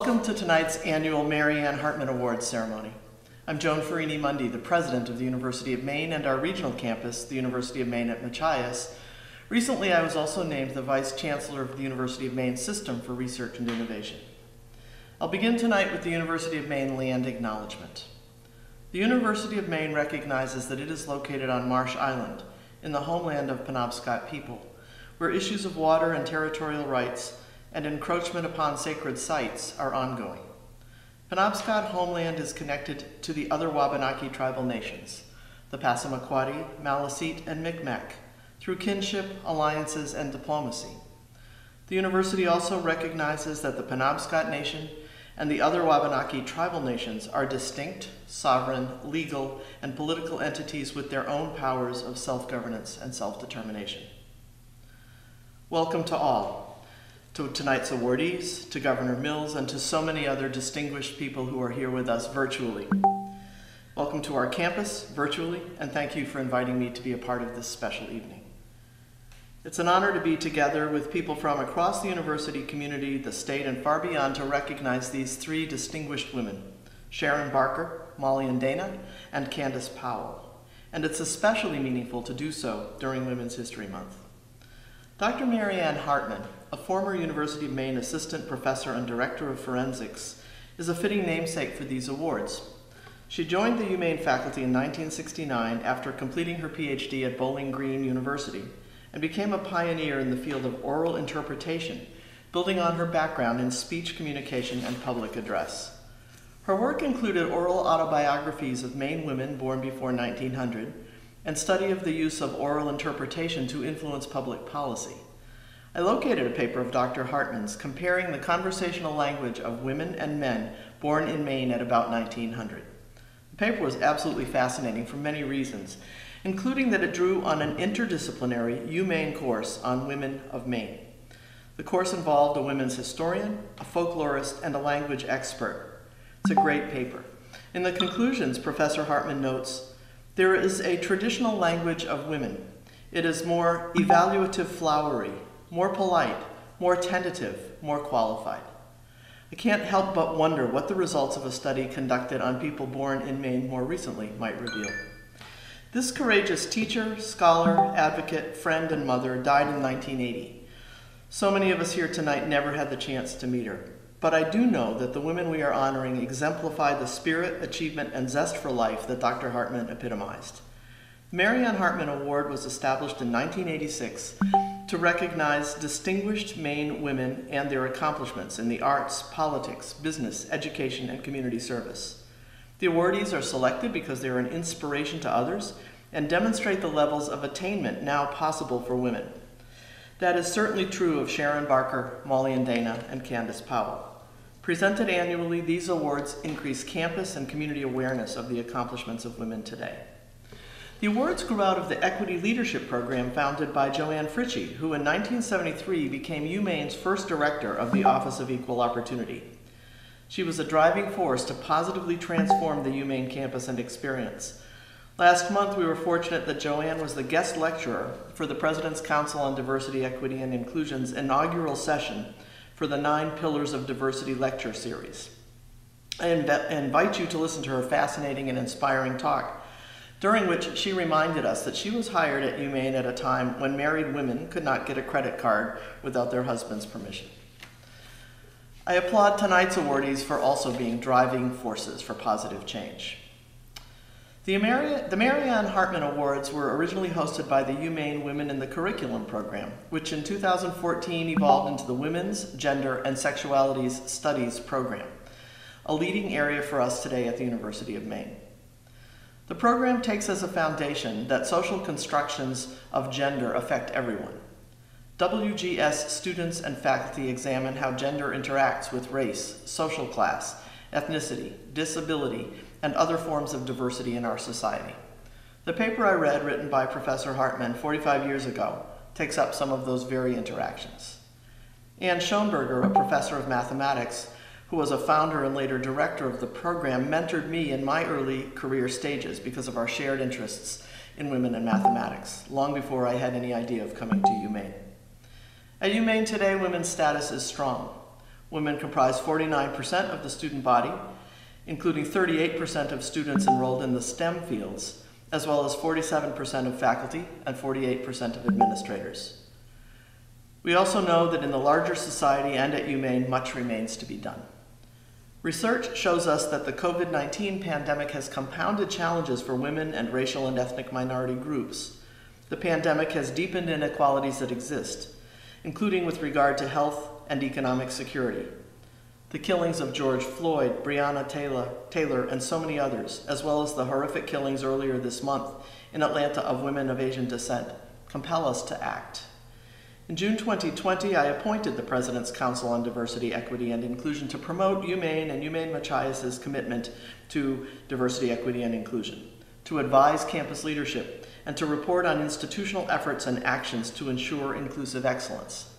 Welcome to tonight's annual Maryann Hartman Awards ceremony. I'm Joan Ferrini-Mundy, the president of the University of Maine and our regional campus, the University of Maine at Machias. Recently, I was also named the vice chancellor of the University of Maine System for Research and Innovation. I'll begin tonight with the University of Maine land acknowledgement. The University of Maine recognizes that it is located on Marsh Island, in the homeland of Penobscot people, where issues of water and territorial rights and encroachment upon sacred sites are ongoing. Penobscot homeland is connected to the other Wabanaki tribal nations, the Passamaquoddy, Maliseet, and Micmac, through kinship, alliances, and diplomacy. The university also recognizes that the Penobscot Nation and the other Wabanaki tribal nations are distinct, sovereign, legal, and political entities with their own powers of self-governance and self-determination. Welcome to all, to tonight's awardees, to Governor Mills, and to so many other distinguished people who are here with us virtually. Welcome to our campus, virtually, and thank you for inviting me to be a part of this special evening. It's an honor to be together with people from across the university community, the state, and far beyond to recognize these three distinguished women, Sharon Barker, Maulian Dana, and Candace Powell. And it's especially meaningful to do so during Women's History Month. Dr. Maryann Hartman a former University of Maine assistant professor and director of forensics, is a fitting namesake for these awards. She joined the UMaine faculty in 1969 after completing her PhD at Bowling Green University and became a pioneer in the field of oral interpretation, building on her background in speech communication and public address. Her work included oral autobiographies of Maine women born before 1900 and study of the use of oral interpretation to influence public policy. I located a paper of Dr. Hartman's comparing the conversational language of women and men born in Maine at about 1900. The paper was absolutely fascinating for many reasons, including that it drew on an interdisciplinary UMaine course on women of Maine. The course involved a women's historian, a folklorist, and a language expert. It's a great paper. In the conclusions, Professor Hartman notes, there is a traditional language of women. It is more evaluative flowery, more polite, more tentative, more qualified. I can't help but wonder what the results of a study conducted on people born in Maine more recently might reveal. This courageous teacher, scholar, advocate, friend, and mother died in 1980. So many of us here tonight never had the chance to meet her. But I do know that the women we are honoring exemplify the spirit, achievement, and zest for life that Dr. Hartman epitomized. The Maryann Hartman Award was established in 1986 to recognize distinguished Maine women and their accomplishments in the arts, politics, business, education, and community service. The awardees are selected because they are an inspiration to others and demonstrate the levels of attainment now possible for women. That is certainly true of Sharon Barker, Maulian Dana, and Candace Powell. Presented annually, these awards increase campus and community awareness of the accomplishments of women today. The awards grew out of the Equity Leadership Program founded by Joanne Fritsche, who in 1973 became UMaine's first director of the Office of Equal Opportunity. She was a driving force to positively transform the UMaine campus and experience. Last month, we were fortunate that Joanne was the guest lecturer for the President's Council on Diversity, Equity, and Inclusion's inaugural session for the Nine Pillars of Diversity lecture series. I invite you to listen to her fascinating and inspiring talk during which she reminded us that she was hired at UMaine at a time when married women could not get a credit card without their husband's permission. I applaud tonight's awardees for also being driving forces for positive change. The, Mary, the Maryann Hartman Awards were originally hosted by the UMaine Women in the Curriculum program, which in 2014 evolved into the Women's, Gender, and Sexualities Studies program, a leading area for us today at the University of Maine. The program takes as a foundation that social constructions of gender affect everyone. WGS students and faculty examine how gender interacts with race, social class, ethnicity, disability, and other forms of diversity in our society. The paper I read, written by Professor Hartman 45 years ago, takes up some of those very interactions. Anne Schonberger, a professor of mathematics, who was a founder and later director of the program, mentored me in my early career stages because of our shared interests in women and mathematics, long before I had any idea of coming to UMaine. At UMaine today, women's status is strong. Women comprise 49% of the student body, including 38% of students enrolled in the STEM fields, as well as 47% of faculty and 48% of administrators. We also know that in the larger society and at UMaine, much remains to be done. Research shows us that the COVID 19 pandemic has compounded challenges for women and racial and ethnic minority groups. The pandemic has deepened inequalities that exist, including with regard to health and economic security. The killings of George Floyd, Breonna Taylor, Taylor, and so many others, as well as the horrific killings earlier this month in Atlanta of women of Asian descent, compel us to act. In June 2020, I appointed the President's Council on Diversity, Equity, and Inclusion to promote UMaine and UMaine Machias' commitment to diversity, equity, and inclusion, to advise campus leadership, and to report on institutional efforts and actions to ensure inclusive excellence.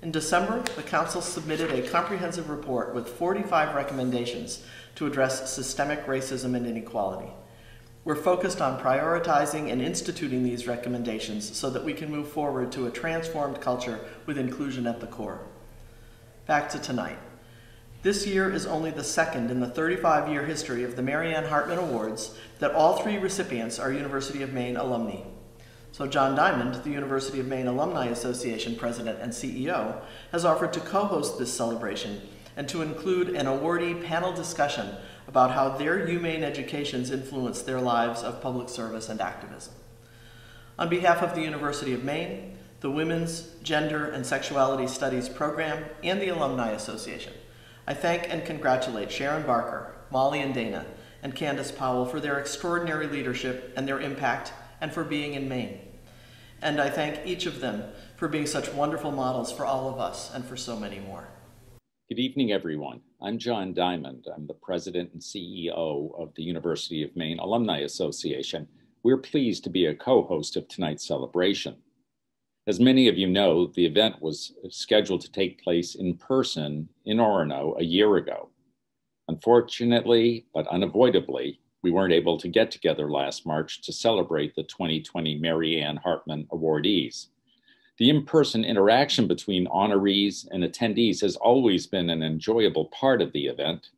In December, the Council submitted a comprehensive report with 45 recommendations to address systemic racism and inequality. We're focused on prioritizing and instituting these recommendations so that we can move forward to a transformed culture with inclusion at the core. Back to tonight. This year is only the second in the 35 year history of the Maryann Hartman Awards that all three recipients are University of Maine alumni. So John Diamond, the University of Maine Alumni Association president and CEO, has offered to co-host this celebration and to include an awardee panel discussion about how their UMaine educations influence their lives of public service and activism. On behalf of the University of Maine, the Women's, Gender, and Sexuality Studies program, and the Alumni Association, I thank and congratulate Sharon Barker, Maulian Dana, and Candace Powell for their extraordinary leadership and their impact and for being in Maine. And I thank each of them for being such wonderful models for all of us and for so many more. Good evening, everyone. I'm John Diamond. I'm the president and CEO of the University of Maine Alumni Association. We're pleased to be a co host of tonight's celebration. As many of you know, the event was scheduled to take place in person in Orono a year ago. Unfortunately, but unavoidably, we weren't able to get together last March to celebrate the 2020 Maryann Hartman awardees. The in person interaction between honorees and attendees has always been an enjoyable part of the event.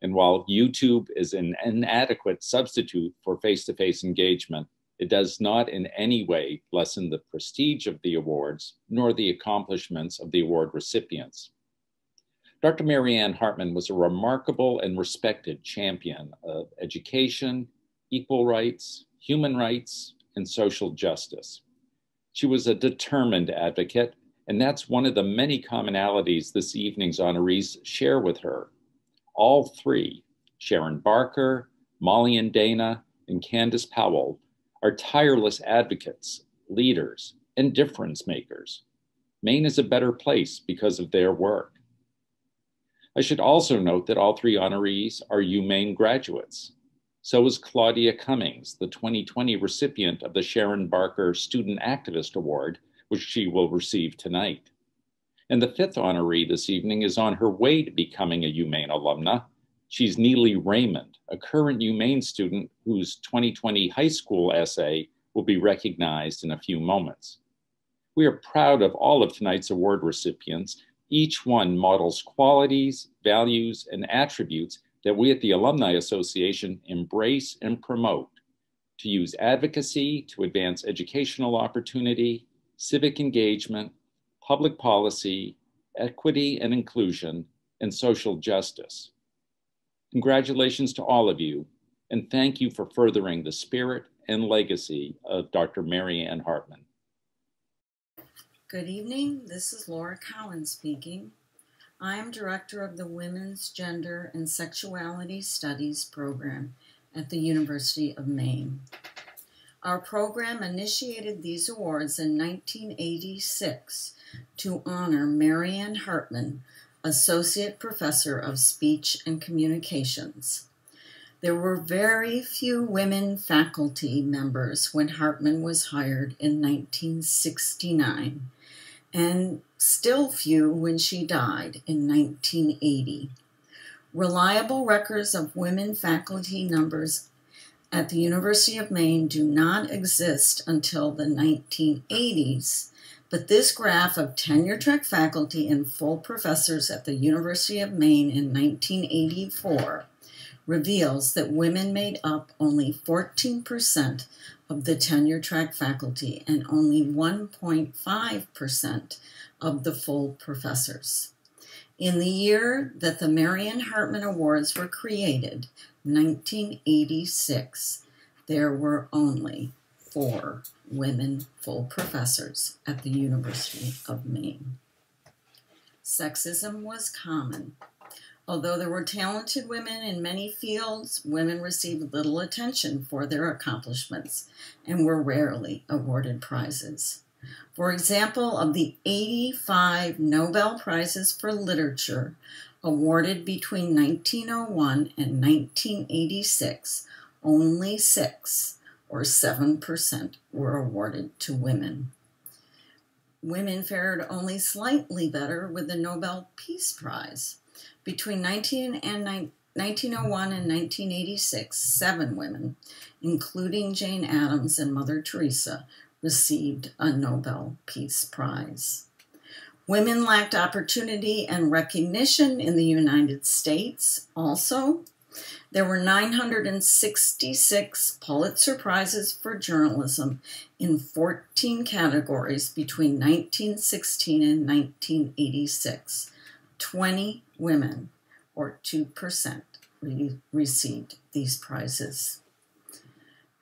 And while YouTube is an inadequate substitute for face to face engagement, it does not in any way lessen the prestige of the awards nor the accomplishments of the award recipients. Dr. Maryann Hartman was a remarkable and respected champion of education, equal rights, human rights, and social justice. She was a determined advocate, and that's one of the many commonalities this evening's honorees share with her. All three, Sharon Barker, Maulian Dana, and Candace Powell, are tireless advocates, leaders, and difference makers. Maine is a better place because of their work. I should also note that all three honorees are UMaine graduates. So is Claudia Cummings, the 2020 recipient of the Sharon Barker Student Activist Award, which she will receive tonight. And the fifth honoree this evening is on her way to becoming a UMaine alumna. She's Neely Raymond, a current UMaine student whose 2020 high school essay will be recognized in a few moments. We are proud of all of tonight's award recipients each one models qualities, values, and attributes that we at the Alumni Association embrace and promote to use advocacy to advance educational opportunity, civic engagement, public policy, equity and inclusion, and social justice. Congratulations to all of you, and thank you for furthering the spirit and legacy of Dr. Maryann Hartman. Good evening. This is Laura Cowan speaking. I am director of the Women's Gender and Sexuality Studies program at the University of Maine. Our program initiated these awards in 1986 to honor Maryann Hartman, Associate Professor of Speech and Communications. There were very few women faculty members when Hartman was hired in 1969 and still few when she died in 1980. Reliable records of women faculty numbers at the University of Maine do not exist until the 1980s But this graph of tenure track faculty and full professors at the University of Maine in 1984 reveals that women made up only 14% of the tenure track faculty and only 1.5% of the full professors. In the year that the Maryann Hartman Awards were created, 1986, there were only four women full professors at the University of Maine. Sexism was common. Although there were talented women in many fields, women received little attention for their accomplishments and were rarely awarded prizes. For example, of the 85 Nobel Prizes for Literature awarded between 1901 and 1986, only six, or 7%, were awarded to women. Women fared only slightly better with the Nobel Peace Prize. Between 19 and 1901 and 1986, seven women, including Jane Addams and Mother Teresa, received a Nobel Peace Prize. Women lacked opportunity and recognition in the United States also. There were 966 Pulitzer Prizes for journalism in 14 categories between 1916 and 1986. 20 women, or 2%, re- received these prizes.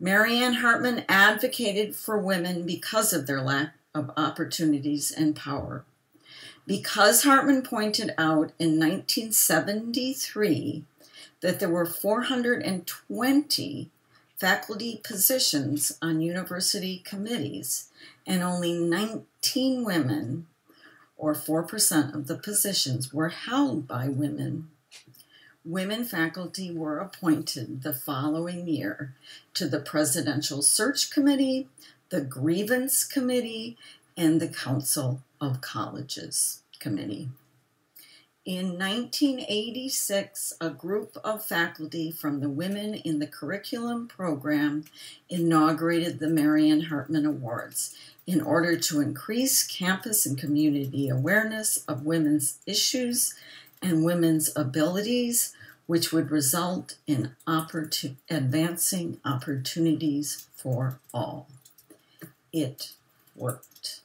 Maryann Hartman advocated for women because of their lack of opportunities and power. Because Hartman pointed out in 1973 that there were 420 faculty positions on university committees and only 19 women, or 4% of the positions, were held by women women faculty were appointed the following year to the Presidential Search Committee, the Grievance Committee, and the Council of Colleges Committee. In 1986, a group of faculty from the Women in the Curriculum program inaugurated the Maryann Hartman Awards in order to increase campus and community awareness of women's issues and women's abilities, which would result in opportun- advancing opportunities for all. It worked.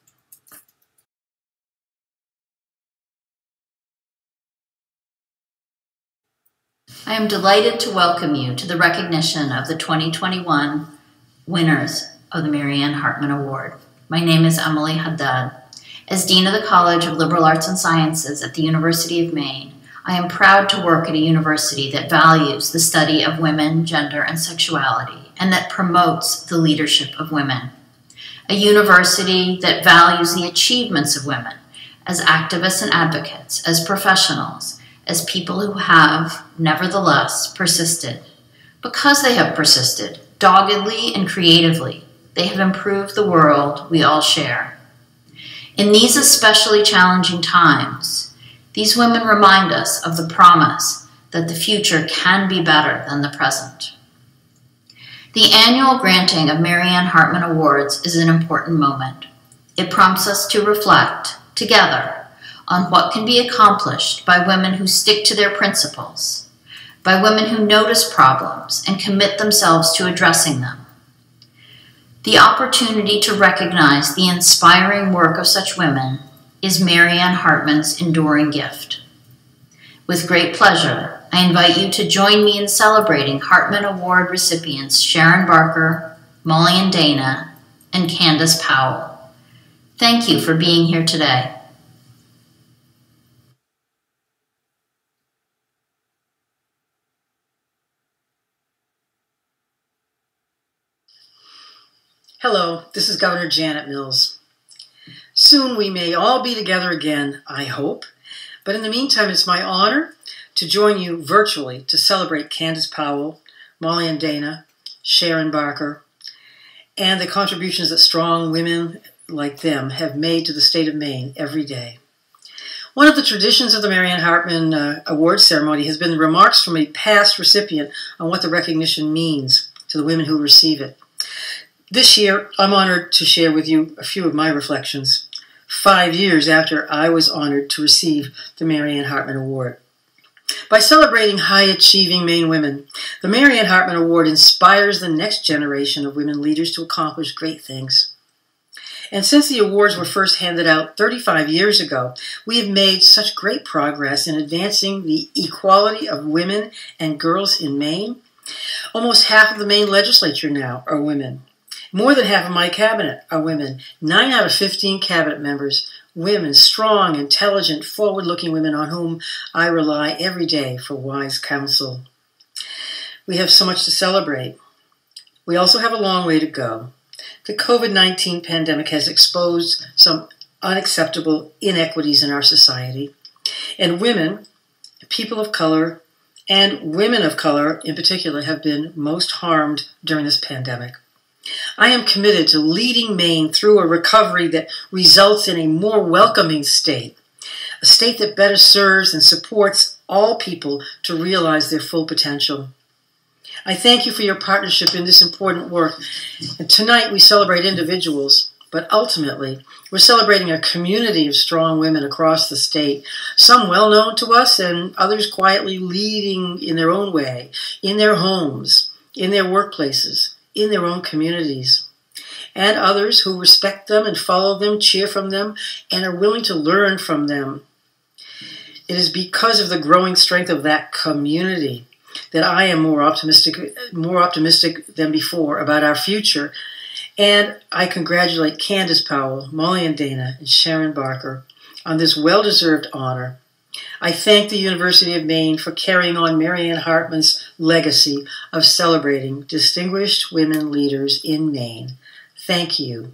I am delighted to welcome you to the recognition of the 2021 winners of the Maryann Hartman Award. My name is Emily Haddad. As Dean of the College of Liberal Arts and Sciences at the University of Maine, I am proud to work at a university that values the study of women, gender, and sexuality, and that promotes the leadership of women. A university that values the achievements of women as activists and advocates, as professionals, as people who have, nevertheless, persisted. Because they have persisted, doggedly and creatively, they have improved the world we all share. In these especially challenging times, these women remind us of the promise that the future can be better than the present. The annual granting of Maryann Hartman Awards is an important moment. It prompts us to reflect, together, on what can be accomplished by women who stick to their principles, by women who notice problems and commit themselves to addressing them, the opportunity to recognize the inspiring work of such women is Maryann Hartman's enduring gift. With great pleasure, I invite you to join me in celebrating Hartman Award recipients Sharon Barker, Maulian Dana, and Candace Powell. Thank you for being here today. Hello, this is Governor Janet Mills. Soon we may all be together again, I hope. But in the meantime, it's my honor to join you virtually to celebrate Candace Powell, Maulian Dana, Sharon Barker, and the contributions that strong women like them have made to the state of Maine every day. One of the traditions of the Maryann Hartman uh, Award ceremony has been the remarks from a past recipient on what the recognition means to the women who receive it. This year, I'm honored to share with you a few of my reflections. Five years after I was honored to receive the Maryann Hartman Award. By celebrating high achieving Maine women, the Maryann Hartman Award inspires the next generation of women leaders to accomplish great things. And since the awards were first handed out 35 years ago, we have made such great progress in advancing the equality of women and girls in Maine. Almost half of the Maine legislature now are women. More than half of my cabinet are women. Nine out of 15 cabinet members, women, strong, intelligent, forward looking women on whom I rely every day for wise counsel. We have so much to celebrate. We also have a long way to go. The COVID 19 pandemic has exposed some unacceptable inequities in our society, and women, people of color, and women of color in particular have been most harmed during this pandemic. I am committed to leading Maine through a recovery that results in a more welcoming state, a state that better serves and supports all people to realize their full potential. I thank you for your partnership in this important work. And tonight we celebrate individuals, but ultimately we're celebrating a community of strong women across the state, some well known to us and others quietly leading in their own way, in their homes, in their workplaces, in their own communities. And others who respect them and follow them, cheer from them, and are willing to learn from them. It is because of the growing strength of that community that I am more optimistic, more optimistic than before about our future. And I congratulate Candace Powell, Maulian Dana, and Sharon Barker on this well-deserved honor. I thank the University of Maine for carrying on Maryann Hartman's legacy of celebrating distinguished women leaders in Maine. Thank you.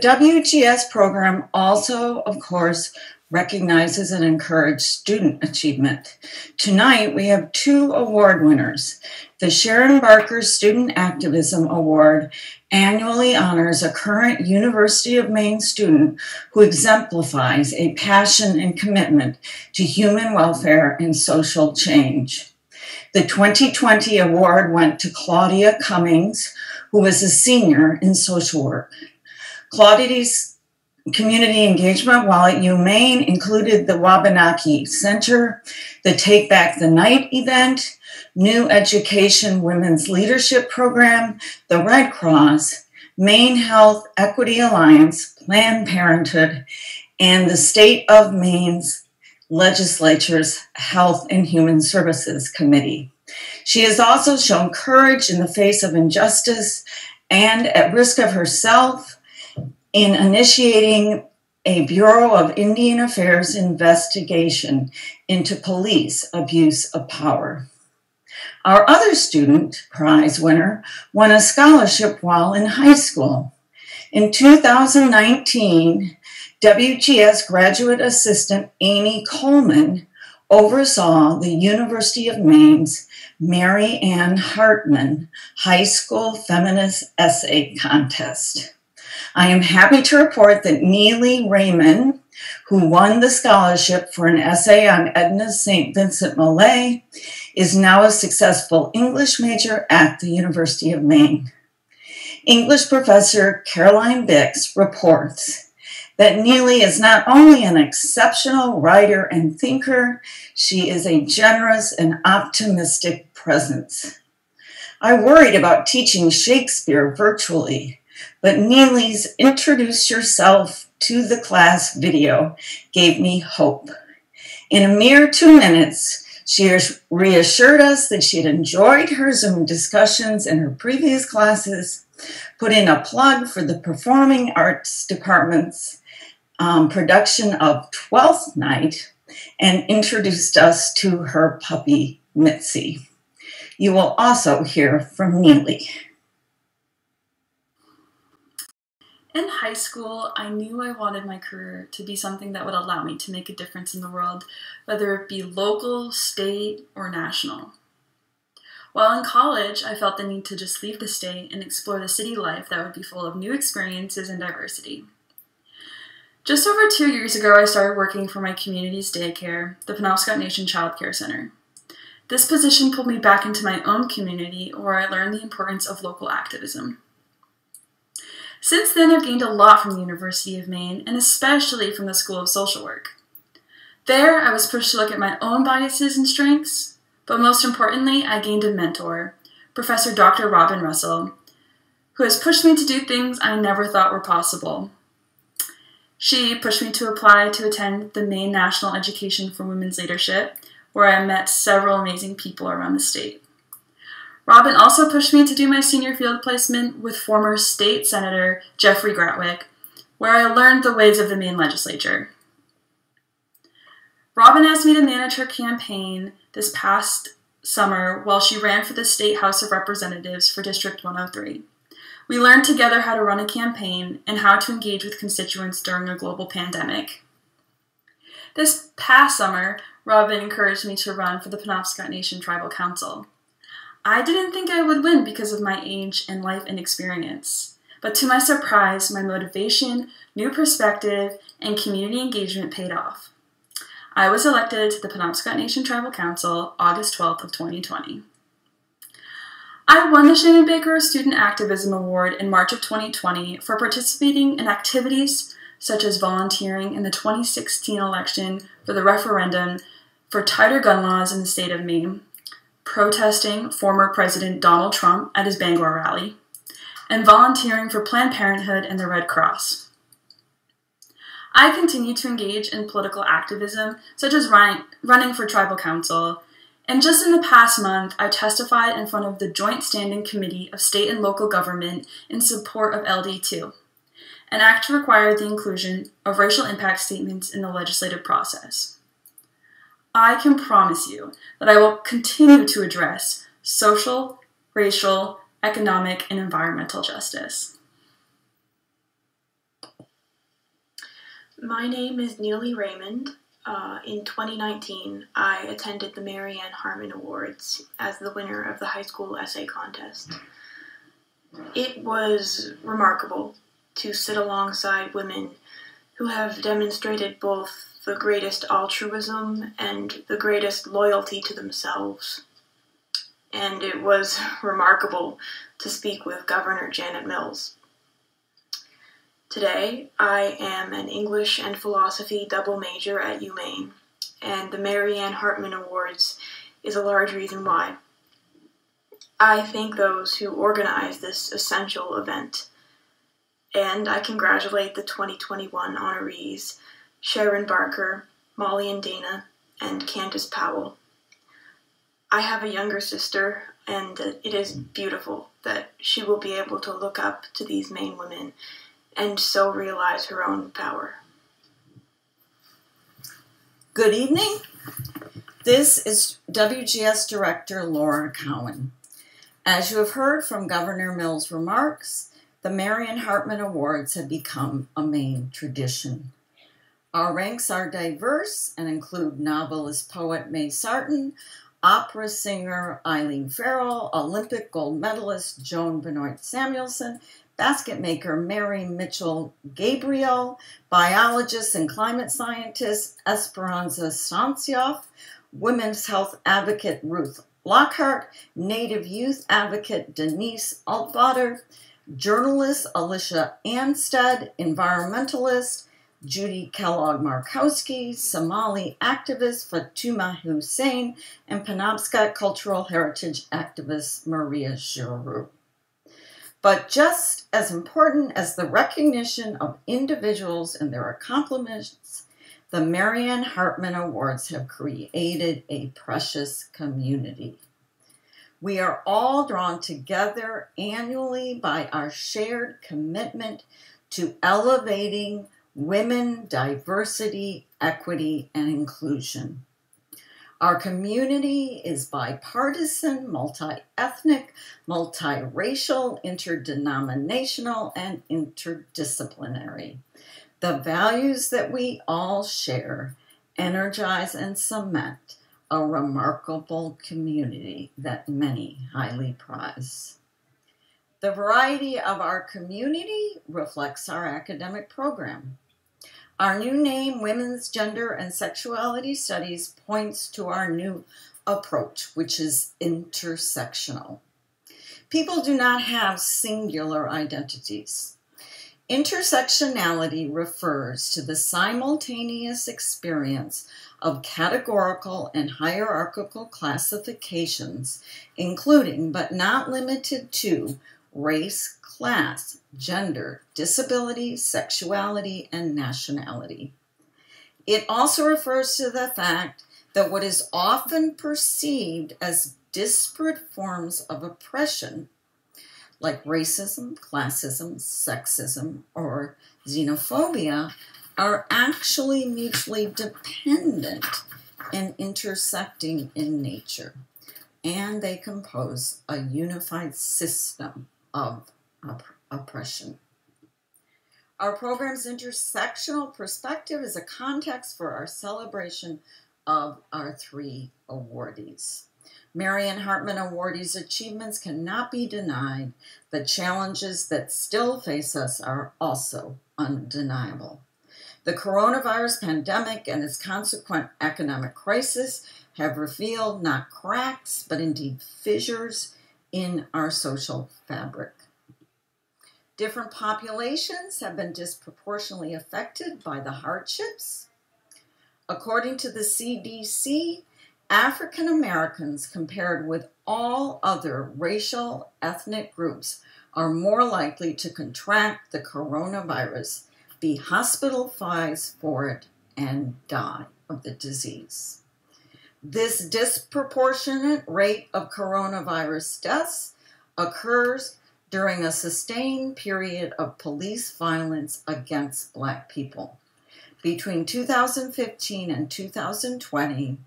WGS program also, of course, recognizes and encourages student achievement. Tonight, we have two award winners. The Sharon Barker Student Activism Award annually honors a current University of Maine student who exemplifies a passion and commitment to human welfare and social change. The 2020 award went to Claudia Cummings, who was a senior in social work. Claudia's community engagement while at UMaine included the Wabanaki Center, the Take Back the Night event, New Education Women's Leadership Program, the Red Cross, Maine Health Equity Alliance, Planned Parenthood, and the State of Maine's Legislature's Health and Human Services Committee. She has also shown courage in the face of injustice and at risk of herself in initiating a Bureau of Indian Affairs investigation into police abuse of power. Our other student prize winner won a scholarship while in high school. In 2019, WGS graduate assistant Amy Coleman oversaw the University of Maine's Maryann Hartman High School Feminist Essay Contest. I am happy to report that Neely Raymond, who won the scholarship for an essay on Edna St. Vincent Millay, is now a successful English major at the University of Maine. English professor Caroline Bicks reports that Neely is not only an exceptional writer and thinker, she is a generous and optimistic presence. I worried about teaching Shakespeare virtually, but Neely's Introduce Yourself to the Class video gave me hope. In a mere two minutes, she reassured us that she had enjoyed her Zoom discussions in her previous classes, put in a plug for the Performing Arts Department's um, production of Twelfth Night, and introduced us to her puppy, Mitzi. You will also hear from Neely. In high school, I knew I wanted my career to be something that would allow me to make a difference in the world, whether it be local, state, or national. While in college, I felt the need to just leave the state and explore the city life that would be full of new experiences and diversity. Just over two years ago, I started working for my community's daycare, the Penobscot Nation Child Care Center. This position pulled me back into my own community where I learned the importance of local activism. Since then, I've gained a lot from the University of Maine, and especially from the School of Social Work. There, I was pushed to look at my own biases and strengths, but most importantly, I gained a mentor, Professor Dr. Robin Russell, who has pushed me to do things I never thought were possible. She pushed me to apply to attend the Maine National Education for Women's Leadership, where I met several amazing people around the state. Robin also pushed me to do my senior field placement with former state senator Geoffrey Gratwick, where I learned the ways of the Maine legislature. Robin asked me to manage her campaign this past summer while she ran for the State House of Representatives for District 103. We learned together how to run a campaign and how to engage with constituents during a global pandemic. This past summer, Robin encouraged me to run for the Penobscot Nation Tribal Council. I didn't think I would win because of my age and life inexperience. But to my surprise, my motivation, new perspective, and community engagement paid off. I was elected to the Penobscot Nation Tribal Council August 12th of 2020. I won the Shannon Baker Student Activism Award in March of 2020 for participating in activities such as volunteering in the 2016 election for the referendum for tighter gun laws in the state of Maine, protesting former President Donald Trump at his Bangor rally, and volunteering for Planned Parenthood and the Red Cross. I continue to engage in political activism, such as running, for tribal council and just in the past month, I testified in front of the Joint Standing Committee of State and Local Government in support of LD2, an act to require the inclusion of racial impact statements in the legislative process. I can promise you that I will continue to address social, racial, economic, and environmental justice. My name is Neely Raymond. Uh, in 2019, I attended the Maryann Harmon Awards as the winner of the high school essay contest. It was remarkable to sit alongside women who have demonstrated both the greatest altruism and the greatest loyalty to themselves. And it was remarkable to speak with Governor Janet Mills. Today, I am an English and philosophy double major at UMaine, and the Maryann Hartman Awards is a large reason why. I thank those who organized this essential event, and I congratulate the 2021 honorees Sharon Barker, Maulian Dana, and Candace Powell. I have a younger sister, and it is beautiful that she will be able to look up to these Maine women and so realize her own power. Good evening. This is WGS Director Laura Cowan. As you have heard from Governor Mills' remarks, the Maryann Hartman Awards have become a Maine tradition. Our ranks are diverse and include novelist poet May Sarton, opera singer Eileen Farrell, Olympic gold medalist Joan Benoit Samuelson, basket maker Mary Mitchell Gabriel, biologist and climate scientist Esperanza Stancioff, women's health advocate Ruth Lockhart, Native youth advocate Denise Altvater, journalist Alicia Anstead, environmentalist Judy Kellogg Markowski, Somali activist Fatuma Hussein, and Penobscot cultural heritage activist Maria Girouard. But just as important as the recognition of individuals and their accomplishments, the Maryann Hartman Awards have created a precious community. We are all drawn together annually by our shared commitment to elevating women, diversity, equity, and inclusion. Our community is bipartisan, multi ethnic, multiracial, interdenominational, and interdisciplinary. The values that we all share energize and cement a remarkable community that many highly prize. The variety of our community reflects our academic program. Our new name, Women's Gender and Sexuality Studies, points to our new approach, which is intersectional. People do not have singular identities. Intersectionality refers to the simultaneous experience of categorical and hierarchical classifications, including but not limited to race, class, gender, disability, sexuality, and nationality. It also refers to the fact that what is often perceived as disparate forms of oppression, like racism, classism, sexism, or xenophobia, are actually mutually dependent and intersecting in nature, and they compose a unified system of op- oppression. Our program's intersectional perspective is a context for our celebration of our three awardees. Maryann Hartman awardees' achievements cannot be denied. The challenges that still face us are also undeniable. The coronavirus pandemic and its consequent economic crisis have revealed not cracks, but indeed fissures in our social fabric. Different populations have been disproportionately affected by the hardships. According to the CDC, African Americans, compared with all other racial ethnic groups, are more likely to contract the coronavirus, be hospitalized for it, and die of the disease. This disproportionate rate of coronavirus deaths occurs during a sustained period of police violence against Black people. Between 2015 and 2020,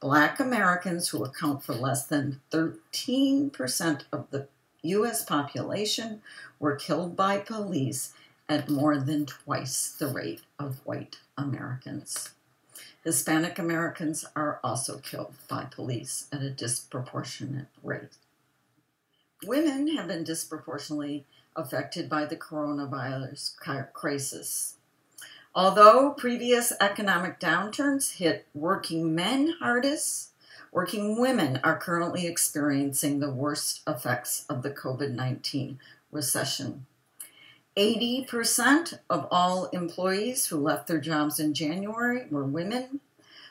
Black Americans, who account for less than 13% of the U.S. population, were killed by police at more than twice the rate of white Americans. Hispanic Americans are also killed by police at a disproportionate rate. Women have been disproportionately affected by the coronavirus crisis. Although previous economic downturns hit working men hardest, working women are currently experiencing the worst effects of the COVID 19 recession. 80% of all employees who left their jobs in January were women.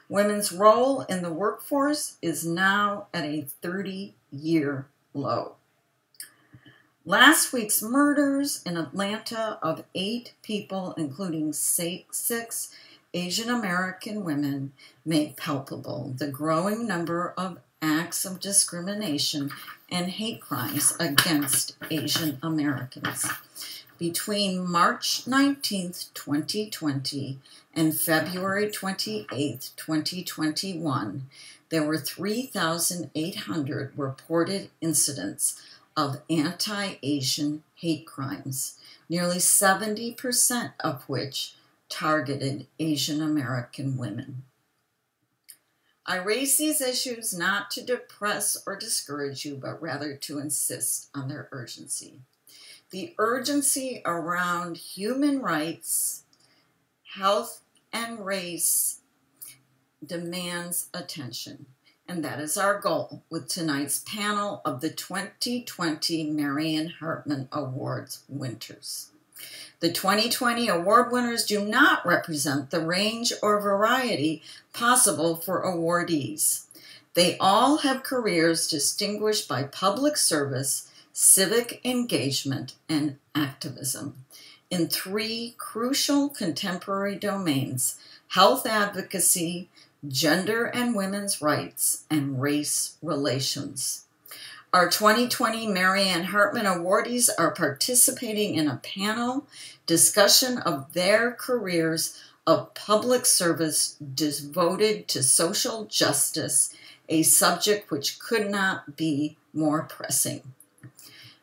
Women's role in the workforce is now at a 30 year low. Last week's murders in Atlanta of eight people, including six Asian American women, made palpable the growing number of acts of discrimination and hate crimes against Asian Americans. Between March 19, 2020 and February 28, 2021, there were 3,800 reported incidents of anti Asian hate crimes, nearly 70% of which targeted Asian American women. I raise these issues not to depress or discourage you, but rather to insist on their urgency. The urgency around human rights, health, and race demands attention. And that is our goal with tonight's panel of the 2020 Maryann Hartman Awards winners. The 2020 award winners do not represent the range or variety possible for awardees. They all have careers distinguished by public service, civic engagement, and activism in three crucial contemporary domains health advocacy, gender and women's rights, and race relations. Our 2020 Maryann Hartman awardees are participating in a panel discussion of their careers of public service devoted to social justice, a subject which could not be more pressing.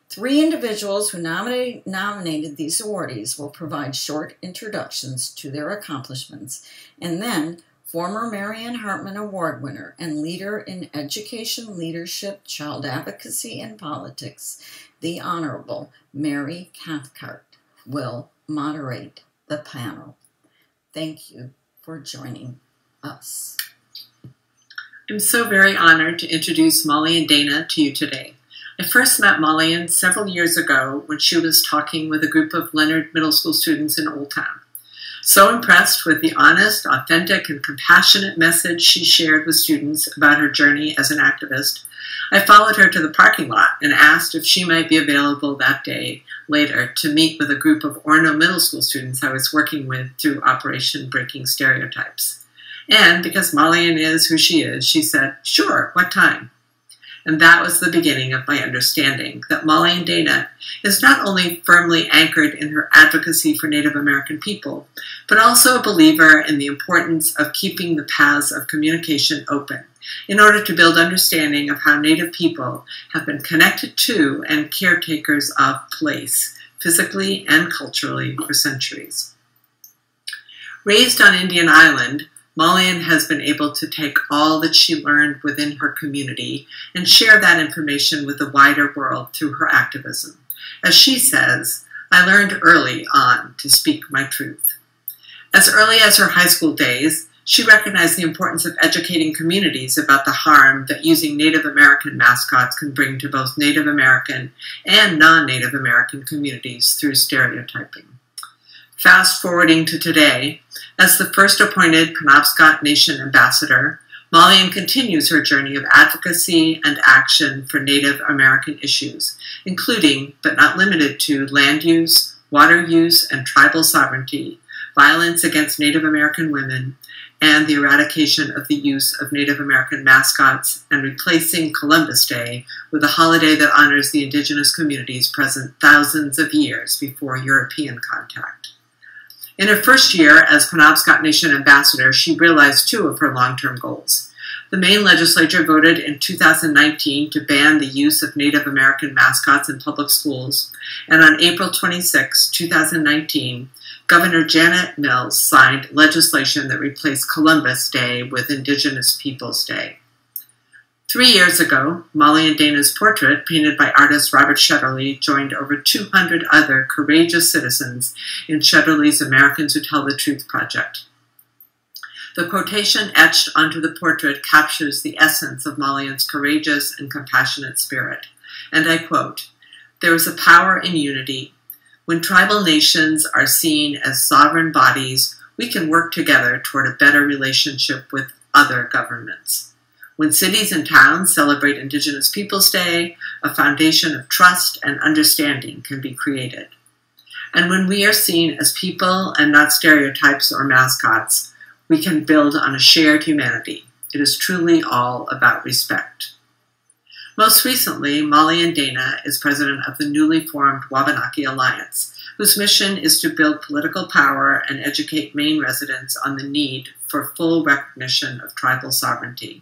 Three individuals who nominated, nominated these awardees will provide short introductions to their accomplishments, and then former Maryann Hartman Award winner and leader in education, leadership, child advocacy, and politics, the Honorable Mary Cathcart, will moderate the panel. Thank you for joining us. I'm so very honored to introduce Maulian Dana to you today. I first met Molly several years ago when she was talking with a group of Leonard Middle School students in Old Town. So impressed with the honest, authentic, and compassionate message she shared with students about her journey as an activist, I followed her to the parking lot and asked if she might be available that day later to meet with a group of Orono Middle School students I was working with through Operation Breaking Stereotypes. And because Molly is who she is, she said, Sure, what time? And that was the beginning of my understanding that Maulian Dana is not only firmly anchored in her advocacy for Native American people, but also a believer in the importance of keeping the paths of communication open in order to build understanding of how Native people have been connected to and caretakers of place, physically and culturally, for centuries. Raised on Indian Island, Maulian has been able to take all that she learned within her community and share that information with the wider world through her activism. As she says, I learned early on to speak my truth. As early as her high school days, she recognized the importance of educating communities about the harm that using Native American mascots can bring to both Native American and non Native American communities through stereotyping. Fast forwarding to today, as the first appointed Penobscot Nation ambassador, Maulian continues her journey of advocacy and action for Native American issues, including, but not limited to, land use, water use and tribal sovereignty, violence against Native American women, and the eradication of the use of Native American mascots and replacing Columbus Day with a holiday that honors the indigenous communities present thousands of years before European contact. In her first year as Penobscot Nation ambassador, she realized two of her long-term goals. The Maine legislature voted in 2019 to ban the use of Native American mascots in public schools, and on April 26, 2019, Governor Janet Mills signed legislation that replaced Columbus Day with Indigenous Peoples Day. Three years ago, Maulian Dana's portrait, painted by artist Robert Shetterly, joined over 200 other courageous citizens in Shetterly's Americans Who Tell the Truth project. The quotation etched onto the portrait captures the essence of Molly's courageous and compassionate spirit. And I quote, There is a power in unity. When tribal nations are seen as sovereign bodies, we can work together toward a better relationship with other governments. When cities and towns celebrate Indigenous Peoples Day, a foundation of trust and understanding can be created. And when we are seen as people and not stereotypes or mascots, we can build on a shared humanity. It is truly all about respect. Most recently, Maulian Dana is president of the newly formed Wabanaki Alliance, whose mission is to build political power and educate Maine residents on the need for full recognition of tribal sovereignty.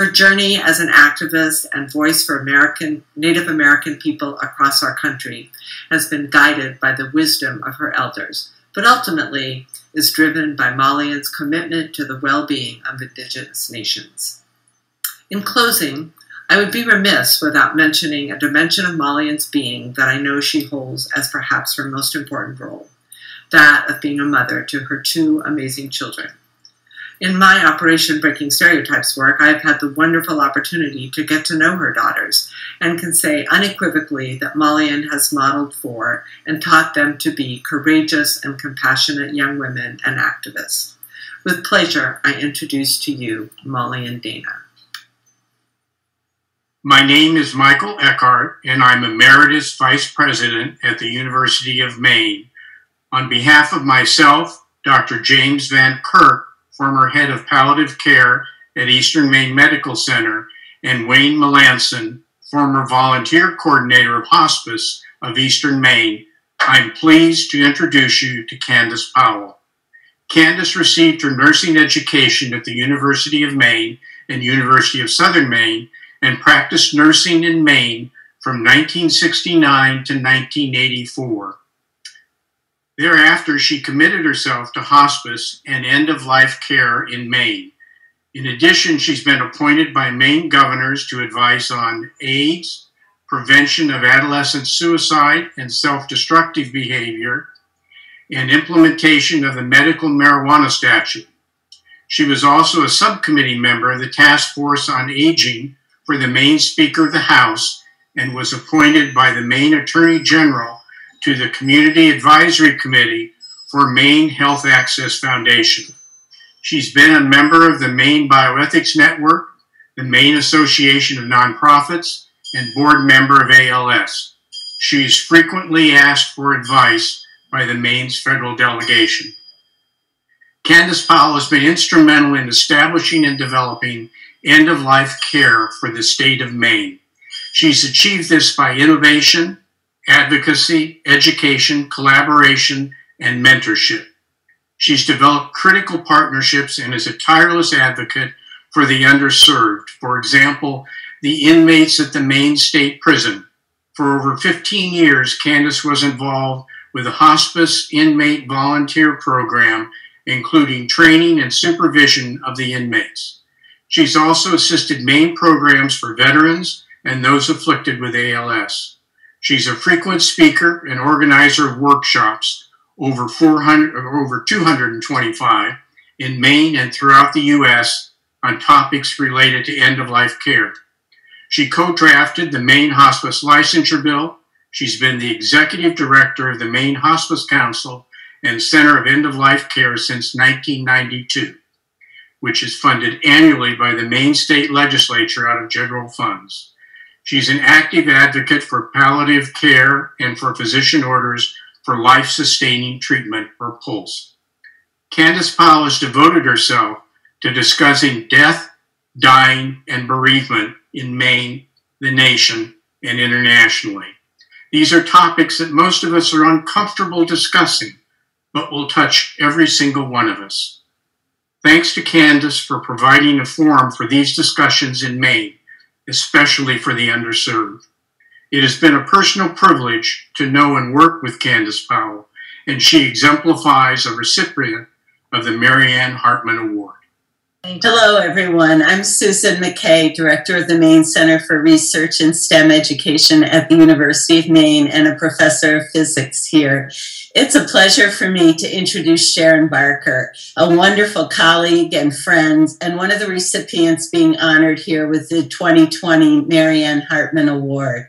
Her journey as an activist and voice for American, Native American people across our country has been guided by the wisdom of her elders, but ultimately is driven by Maulian's commitment to the well-being of Indigenous nations. In closing, I would be remiss without mentioning a dimension of Maulian's being that I know she holds as perhaps her most important role, that of being a mother to her two amazing children. In my Operation Breaking Stereotypes work, I have had the wonderful opportunity to get to know her daughters and can say unequivocally that Maulian has modeled for and taught them to be courageous and compassionate young women and activists. With pleasure, I introduce to you Maulian Dana. My name is Michael Eckardt, and I'm Emeritus Vice President at the University of Maine. On behalf of myself, Dr. James Van Kirk, former head of palliative care at Eastern Maine Medical Center, and Wayne Melanson, former volunteer coordinator of hospice of Eastern Maine, I'm pleased to introduce you to Candace Powell. Candace received her nursing education at the University of Maine and University of Southern Maine and practiced nursing in Maine from 1969 to 1984. Thereafter, she committed herself to hospice and end of life care in Maine. In addition, she's been appointed by Maine governors to advise on AIDS, prevention of adolescent suicide and self destructive behavior, and implementation of the medical marijuana statute. She was also a subcommittee member of the Task Force on Aging for the Maine Speaker of the House and was appointed by the Maine Attorney General to the Community Advisory Committee for Maine Health Access Foundation. She's been a member of the Maine Bioethics Network, the Maine Association of Nonprofits, and board member of ALS. She is frequently asked for advice by the Maine's federal delegation. Candace Powell has been instrumental in establishing and developing end of life care for the state of Maine. She's achieved this by innovation, advocacy, education, collaboration, and mentorship. She's developed critical partnerships and is a tireless advocate for the underserved. For example, the inmates at the Maine State Prison. For over 15 years, Candace was involved with the hospice inmate volunteer program, including training and supervision of the inmates. She's also assisted Maine programs for veterans and those afflicted with ALS. She's a frequent speaker and organizer of workshops, over 400 over 225 in Maine and throughout the U.S. on topics related to end-of-life care. She co-drafted the Maine Hospice Licensure Bill. She's been the executive director of the Maine Hospice Council and Center of End-of-Life Care since 1992 which is funded annually by the Maine state legislature out of general funds. She's an active advocate for palliative care and for physician orders for life sustaining treatment or POLST. Candace Powell has devoted herself to discussing death, dying, and bereavement in Maine, the nation, and internationally. These are topics that most of us are uncomfortable discussing, but will touch every single one of us. Thanks to Candace for providing a forum for these discussions in Maine, especially for the underserved. It has been a personal privilege to know and work with Candace Powell, and she exemplifies a recipient of the Maryann Hartman Award. Hello, everyone. I'm Susan McKay, Director of the Maine Center for Research in STEM Education at the University of Maine and a professor of physics here. It's a pleasure for me to introduce Sharon Barker, a wonderful colleague and friend, and one of the recipients being honored here with the 2020 Maryann Hartman Award.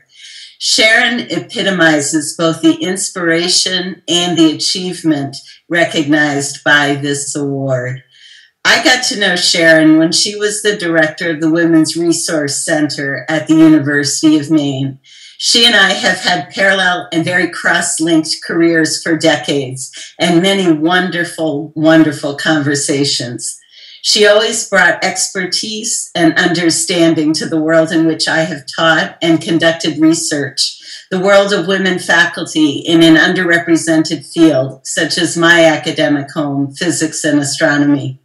Sharon epitomizes both the inspiration and the achievement recognized by this award. I got to know Sharon when she was the director of the Women's Resource Center at the University of Maine. She and I have had parallel and very cross linked careers for decades and many wonderful, wonderful conversations. She always brought expertise and understanding to the world in which I have taught and conducted research, the world of women faculty in an underrepresented field, such as my academic home, physics and astronomy.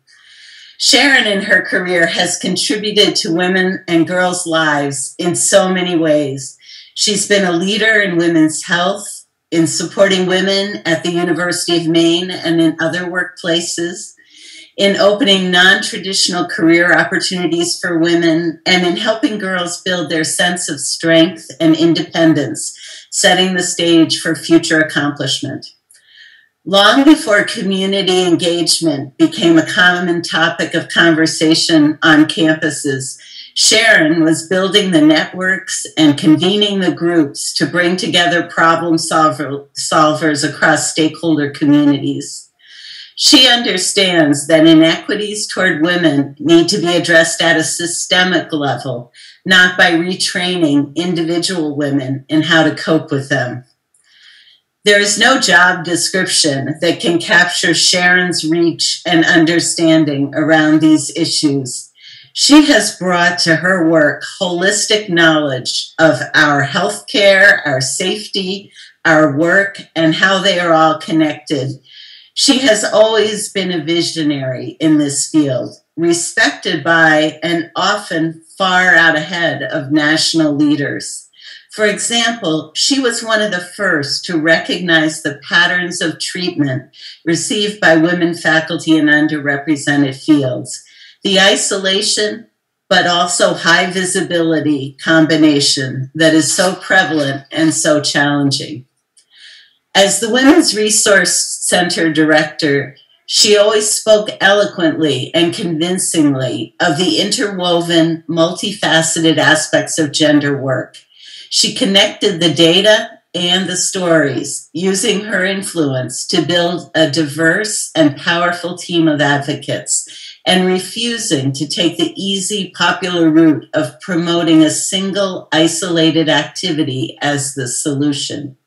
Sharon in her career has contributed to women and girls' lives in so many ways. She's been a leader in women's health, in supporting women at the University of Maine and in other workplaces, in opening non traditional career opportunities for women, and in helping girls build their sense of strength and independence, setting the stage for future accomplishment. Long before community engagement became a common topic of conversation on campuses, Sharon was building the networks and convening the groups to bring together problem solver, solvers across stakeholder communities. She understands that inequities toward women need to be addressed at a systemic level, not by retraining individual women in how to cope with them. There is no job description that can capture Sharon's reach and understanding around these issues. She has brought to her work holistic knowledge of our healthcare, our safety, our work, and how they are all connected. She has always been a visionary in this field, respected by and often far out ahead of national leaders. For example, she was one of the first to recognize the patterns of treatment received by women faculty in underrepresented fields. The isolation, but also high visibility combination that is so prevalent and so challenging. As the Women's Resource Center director, she always spoke eloquently and convincingly of the interwoven, multifaceted aspects of gender work she connected the data and the stories using her influence to build a diverse and powerful team of advocates and refusing to take the easy, popular route of promoting a single isolated activity as the solution.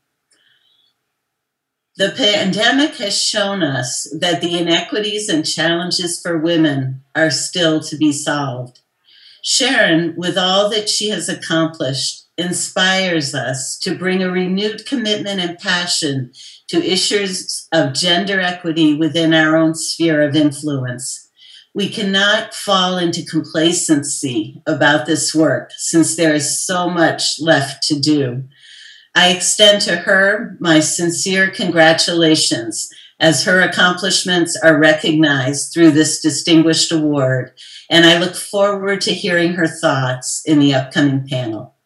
The pandemic has shown us that the inequities and challenges for women are still to be solved. Sharon, with all that she has accomplished, inspires us to bring a renewed commitment and passion to issues of gender equity within our own sphere of influence. We cannot fall into complacency about this work since there is so much left to do. I extend to her my sincere congratulations as her accomplishments are recognized through this distinguished award, and I look forward to hearing her thoughts in the upcoming panel.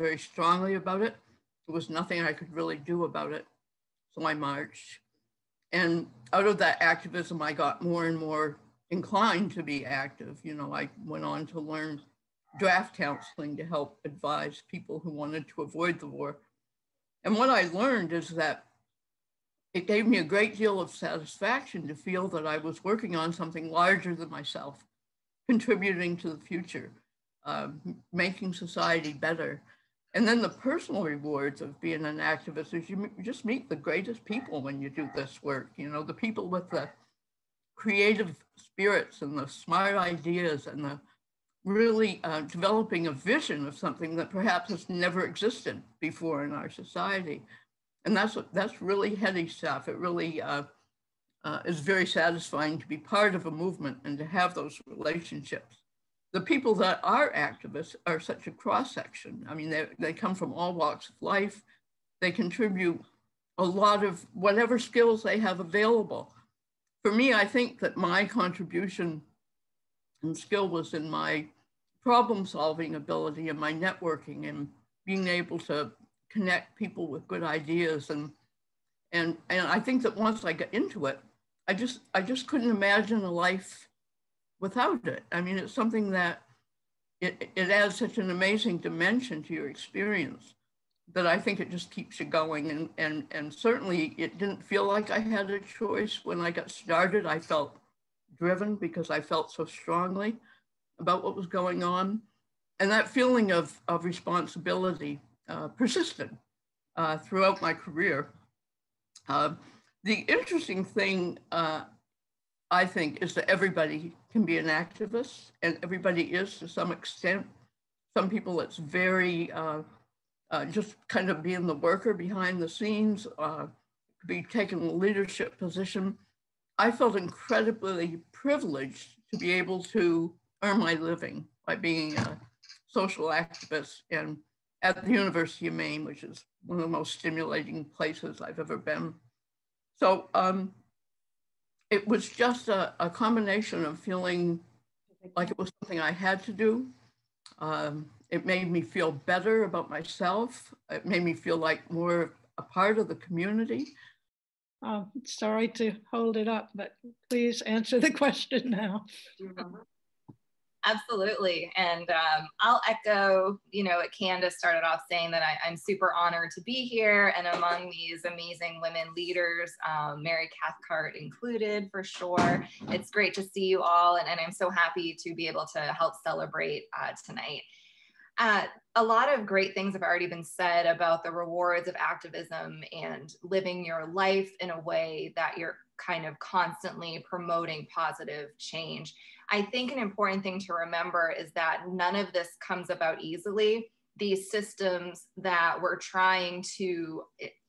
Very strongly about it. There was nothing I could really do about it. So I marched. And out of that activism, I got more and more inclined to be active. You know, I went on to learn draft counseling to help advise people who wanted to avoid the war. And what I learned is that it gave me a great deal of satisfaction to feel that I was working on something larger than myself, contributing to the future, uh, making society better. And then the personal rewards of being an activist is you just meet the greatest people when you do this work. You know, the people with the creative spirits and the smart ideas and the really uh, developing a vision of something that perhaps has never existed before in our society. And that's, that's really heady stuff. It really uh, uh, is very satisfying to be part of a movement and to have those relationships. The people that are activists are such a cross section. I mean, they, they come from all walks of life. They contribute a lot of whatever skills they have available. For me, I think that my contribution and skill was in my problem solving ability and my networking and being able to connect people with good ideas and and and I think that once I got into it, I just I just couldn't imagine a life without it. I mean, it's something that it, it adds such an amazing dimension to your experience that I think it just keeps you going. And, and, and certainly it didn't feel like I had a choice when I got started. I felt driven because I felt so strongly about what was going on. And that feeling of, of responsibility uh, persisted uh, throughout my career. Uh, the interesting thing, uh, I think, is that everybody can be an activist, and everybody is to some extent. Some people, it's very uh, uh, just kind of being the worker behind the scenes, be taking a leadership position. I felt incredibly privileged to be able to earn my living by being a social activist and at the University of Maine, which is one of the most stimulating places I've ever been. So um, it was just a, a, combination of feeling like it was something I had to do. Um, it made me feel better about myself. It made me feel like more a part of the community. Uh, sorry to hold it up, but please answer the question now. Absolutely. And um, I'll echo, you know, what Candace started off saying that I, am super honored to be here and among these amazing women leaders, um, Mary Cathcart included for sure. It's great to see you all, and, and I'm so happy to be able to help celebrate uh, tonight. Uh, a lot of great things have already been said about the rewards of activism and living your life in a way that you're kind of constantly promoting positive change. I think an important thing to remember is that none of this comes about easily. These systems that we're trying to,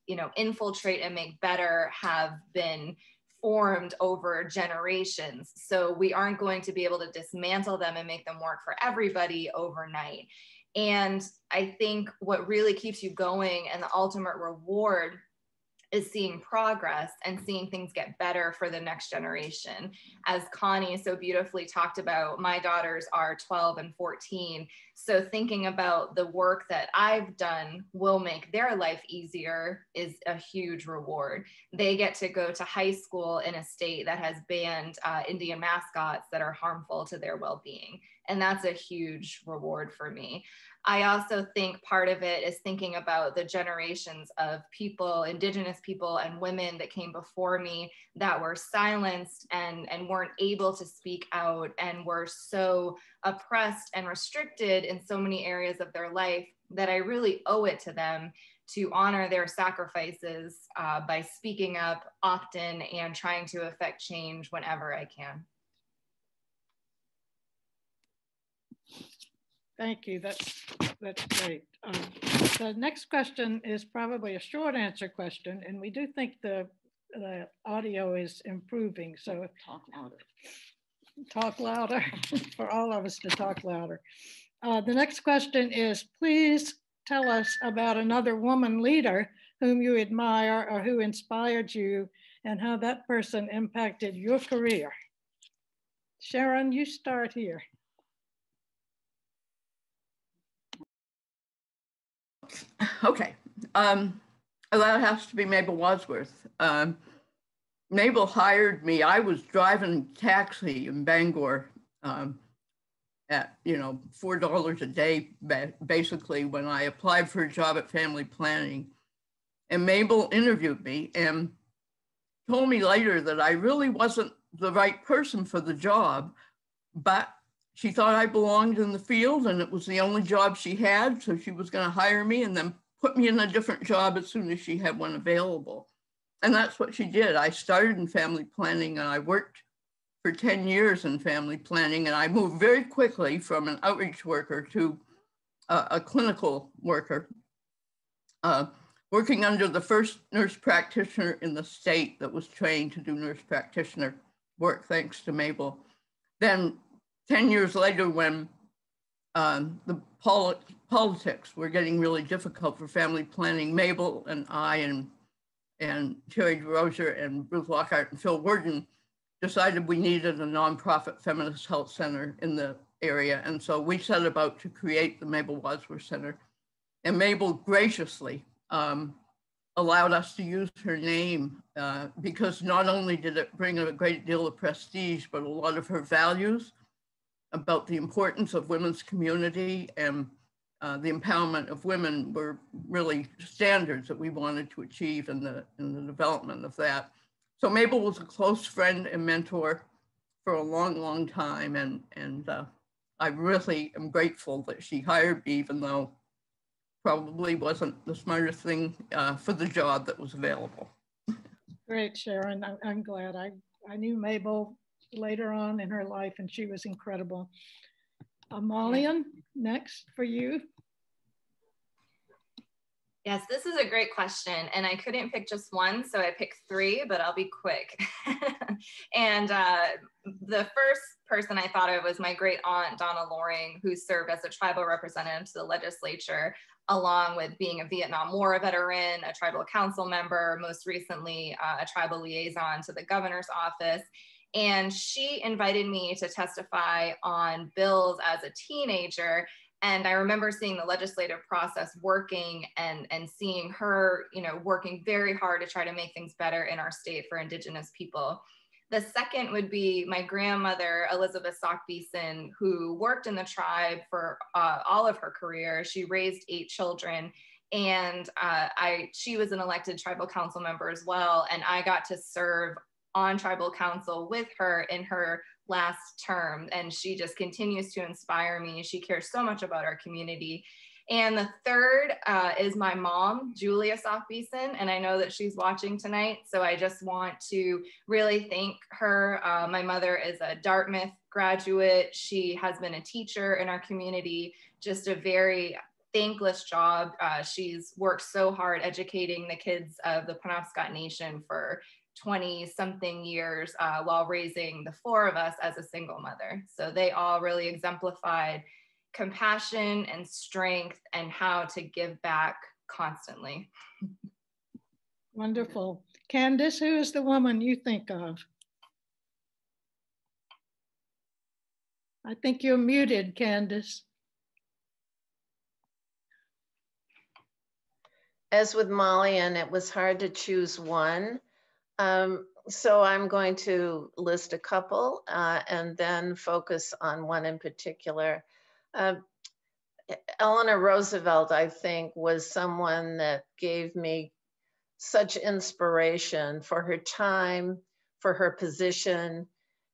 you know, infiltrate and make better have been formed over generations. So we aren't going to be able to dismantle them and make them work for everybody overnight. And I think what really keeps you going and the ultimate reward is seeing progress and seeing things get better for the next generation. As Connie so beautifully talked about, my daughters are 12 and 14. So thinking about the work that I've done will make their life easier is a huge reward. They get to go to high school in a state that has banned uh, Indian mascots that are harmful to their well being. And that's a huge reward for me. I also think part of it is thinking about the generations of people, Indigenous people and women that came before me that were silenced and, and weren't able to speak out and were so oppressed and restricted in so many areas of their life that I really owe it to them to honor their sacrifices uh, by speaking up often and trying to affect change whenever I can. Thank you. That's that's great. Um, the next question is probably a short answer question, and we do think the the audio is improving. So talk louder. Talk louder for all of us to talk louder. Uh, the next question is: Please tell us about another woman leader whom you admire or who inspired you, and how that person impacted your career. Sharon, you start here. okay. Um, that has to be Mabel Wadsworth. Um, Mabel hired me. I was driving taxi in Bangor um, at, you know, $4 a day, basically, when I applied for a job at Family Planning. And Mabel interviewed me and told me later that I really wasn't the right person for the job, but she thought I belonged in the field and it was the only job she had. So she was going to hire me and then put me in a different job as soon as she had one available. And that's what she did. I started in family planning and I worked for 10 years in family planning. And I moved very quickly from an outreach worker to a, a clinical worker, uh, working under the first nurse practitioner in the state that was trained to do nurse practitioner work, thanks to Mabel. Then 10 years later, when um, the poli politics were getting really difficult for family planning, Mabel and I and, and Terry DeRozier and Ruth Lockhart and Phil Worden decided we needed a nonprofit feminist health center in the area. And so we set about to create the Mabel Wadsworth Center. And Mabel graciously um, allowed us to use her name uh, because not only did it bring a great deal of prestige, but a lot of her values about the importance of women's community and uh, the empowerment of women were really standards that we wanted to achieve in the, in the development of that. So Mabel was a close friend and mentor for a long, long time. And, and uh, I really am grateful that she hired me, even though probably wasn't the smartest thing uh, for the job that was available. Great, Sharon. I, I'm glad. I, I knew Mabel later on in her life, and she was incredible. Amalian, next for you. Yes, this is a great question. And I couldn't pick just one, so I picked three, but I'll be quick. and uh, the first person I thought of was my great aunt, Donna Loring, who served as a tribal representative to the legislature, along with being a Vietnam War veteran, a tribal council member, most recently, uh, a tribal liaison to the governor's office. And she invited me to testify on bills as a teenager. And I remember seeing the legislative process working and, and seeing her, you know, working very hard to try to make things better in our state for Indigenous people. The second would be my grandmother, Elizabeth Sock Beeson, who worked in the tribe for uh, all of her career. She raised eight children and uh, I she was an elected tribal council member as well, and I got to serve on tribal council with her in her last term. And she just continues to inspire me. She cares so much about our community. And the third uh, is my mom, Julia Sock Beeson, and I know that she's watching tonight. So I just want to really thank her. Uh, my mother is a Dartmouth graduate. She has been a teacher in our community, just a very thankless job. Uh, she's worked so hard educating the kids of the Penobscot Nation for 20 something years uh, while raising the four of us as a single mother. So they all really exemplified compassion and strength and how to give back constantly. Wonderful. Candace, who is the woman you think of? I think you're muted, Candace. As with Molly, and it was hard to choose one. Um, so I'm going to list a couple uh, and then focus on one in particular. Uh, Eleanor Roosevelt, I think, was someone that gave me such inspiration for her time, for her position,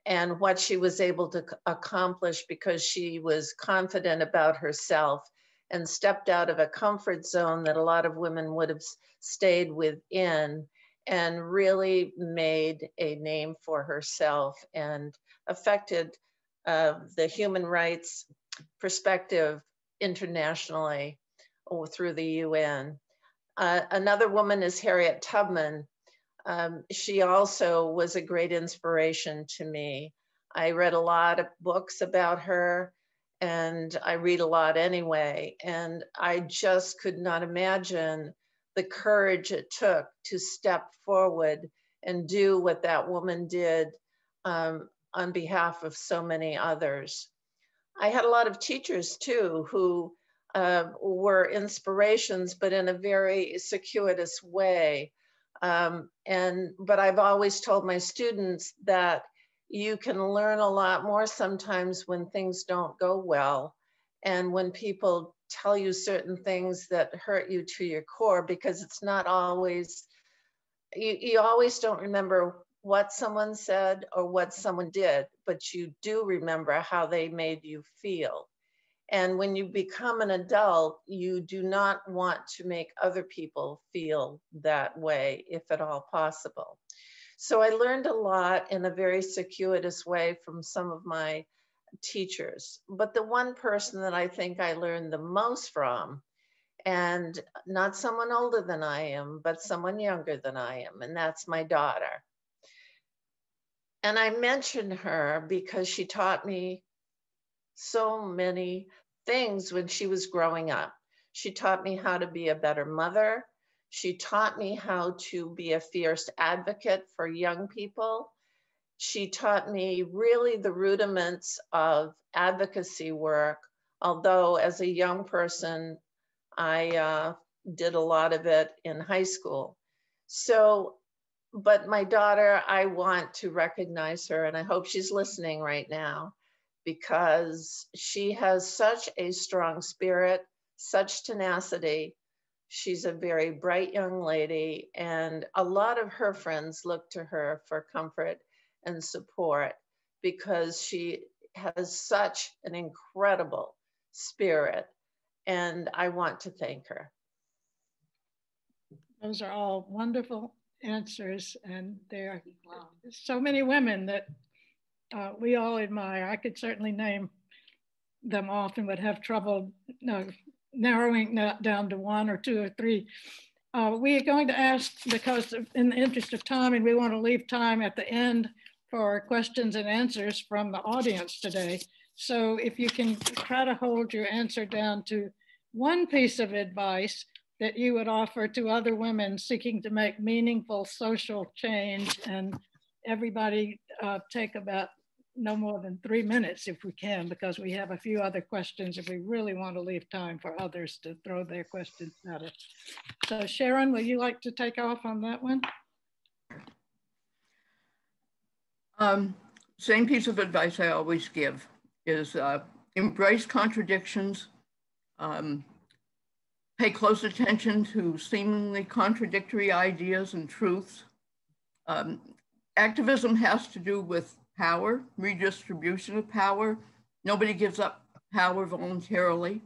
and what she was able to accomplish because she was confident about herself and stepped out of a comfort zone that a lot of women would have stayed within and really made a name for herself and affected uh, the human rights perspective internationally through the UN. Uh, another woman is Harriet Tubman. Um, she also was a great inspiration to me. I read a lot of books about her and I read a lot anyway. And I just could not imagine the courage it took to step forward and do what that woman did um, on behalf of so many others. I had a lot of teachers too who uh, were inspirations, but in a very circuitous way. Um, and but I've always told my students that you can learn a lot more sometimes when things don't go well, and when people tell you certain things that hurt you to your core, because it's not always you, you always don't remember what someone said or what someone did, but you do remember how they made you feel. And when you become an adult, you do not want to make other people feel that way, if at all possible. So I learned a lot in a very circuitous way from some of my teachers. But the one person that I think I learned the most from, and not someone older than I am, but someone younger than I am, and that's my daughter. And I mention her because she taught me so many things when she was growing up. She taught me how to be a better mother. She taught me how to be a fierce advocate for young people. She taught me really the rudiments of advocacy work, although as a young person, I uh, did a lot of it in high school. So, but my daughter, I want to recognize her, and I hope she's listening right now because she has such a strong spirit, such tenacity. She's a very bright young lady, and a lot of her friends look to her for comfort and support because she has such an incredible spirit. And I want to thank her. Those are all wonderful answers, and there are so many women that uh, we all admire. I could certainly name them off and would have trouble narrowing that down to one or two or three. Uh, we are going to ask, because of, in the interest of time, and we want to leave time at the end for questions and answers from the audience today. So if you can try to hold your answer down to one piece of advice that you would offer to other women seeking to make meaningful social change and everybody uh, take about no more than three minutes if we can, because we have a few other questions if we really want to leave time for others to throw their questions at us. So Sharon, would you like to take off on that one? Um, same piece of advice I always give is uh, embrace contradictions, um, pay close attention to seemingly contradictory ideas and truths. Um, activism has to do with power, redistribution of power. Nobody gives up power voluntarily.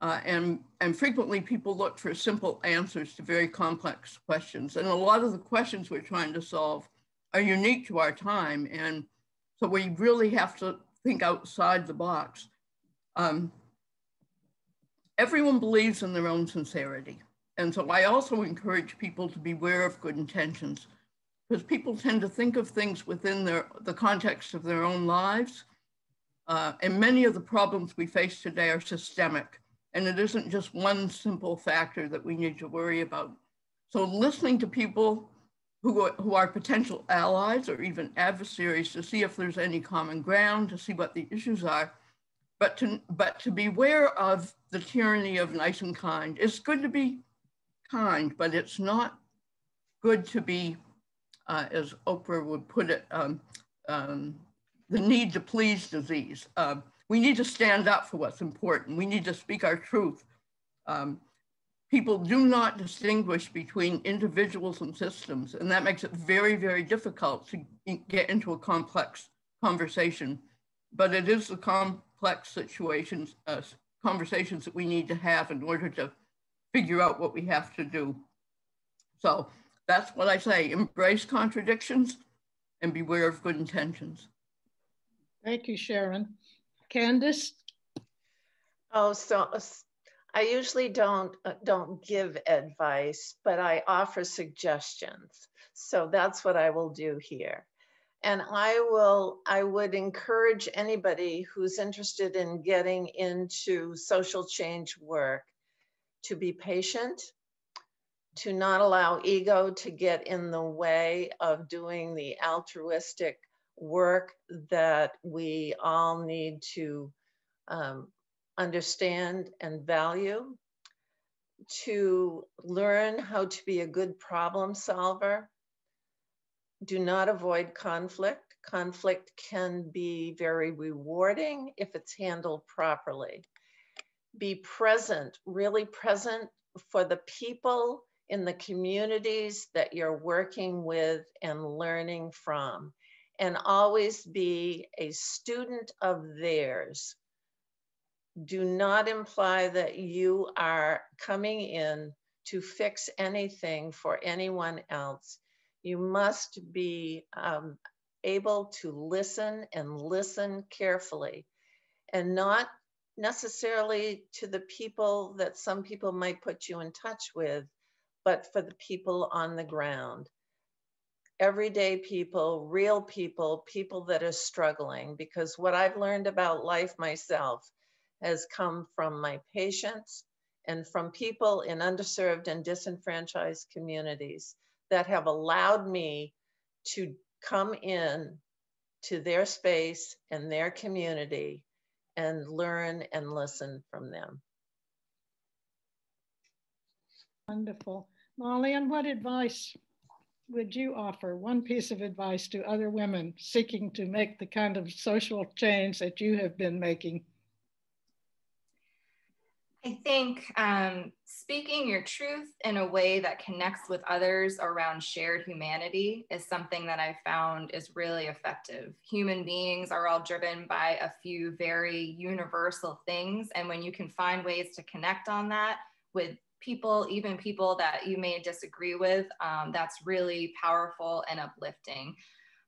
Uh, and, and frequently people look for simple answers to very complex questions. And a lot of the questions we're trying to solve are unique to our time. And so we really have to think outside the box. Um, everyone believes in their own sincerity. And so I also encourage people to beware of good intentions because people tend to think of things within their, the context of their own lives. Uh, and many of the problems we face today are systemic. And it isn't just one simple factor that we need to worry about. So listening to people who are, who are potential allies or even adversaries to see if there's any common ground, to see what the issues are, but to, but to beware of the tyranny of nice and kind. It's good to be kind, but it's not good to be uh, as Oprah would put it, um, um, the need to please disease. Uh, we need to stand up for what's important. We need to speak our truth. Um, people do not distinguish between individuals and systems, and that makes it very, very difficult to get into a complex conversation. But it is the complex situations, uh, conversations that we need to have in order to figure out what we have to do. So that's what I say. Embrace contradictions and beware of good intentions. Thank you, Sharon. Candace? Oh, so I usually don't uh, don't give advice, but I offer suggestions. So that's what I will do here. And I will I would encourage anybody who's interested in getting into social change work to be patient to not allow ego to get in the way of doing the altruistic work that we all need to um, understand and value, to learn how to be a good problem solver. Do not avoid conflict. Conflict can be very rewarding if it's handled properly. Be present, really present for the people in the communities that you're working with and learning from. And always be a student of theirs do not imply that you are coming in to fix anything for anyone else. You must be um, able to listen and listen carefully and not necessarily to the people that some people might put you in touch with, but for the people on the ground. Everyday people, real people, people that are struggling. Because what I've learned about life myself has come from my patients and from people in underserved and disenfranchised communities that have allowed me to come in to their space and their community and learn and listen from them. Wonderful. Molly, and what advice would you offer, one piece of advice to other women seeking to make the kind of social change that you have been making? I think um, speaking your truth in a way that connects with others around shared humanity is something that I found is really effective. Human beings are all driven by a few very universal things. And when you can find ways to connect on that with people, even people that you may disagree with, um, that's really powerful and uplifting.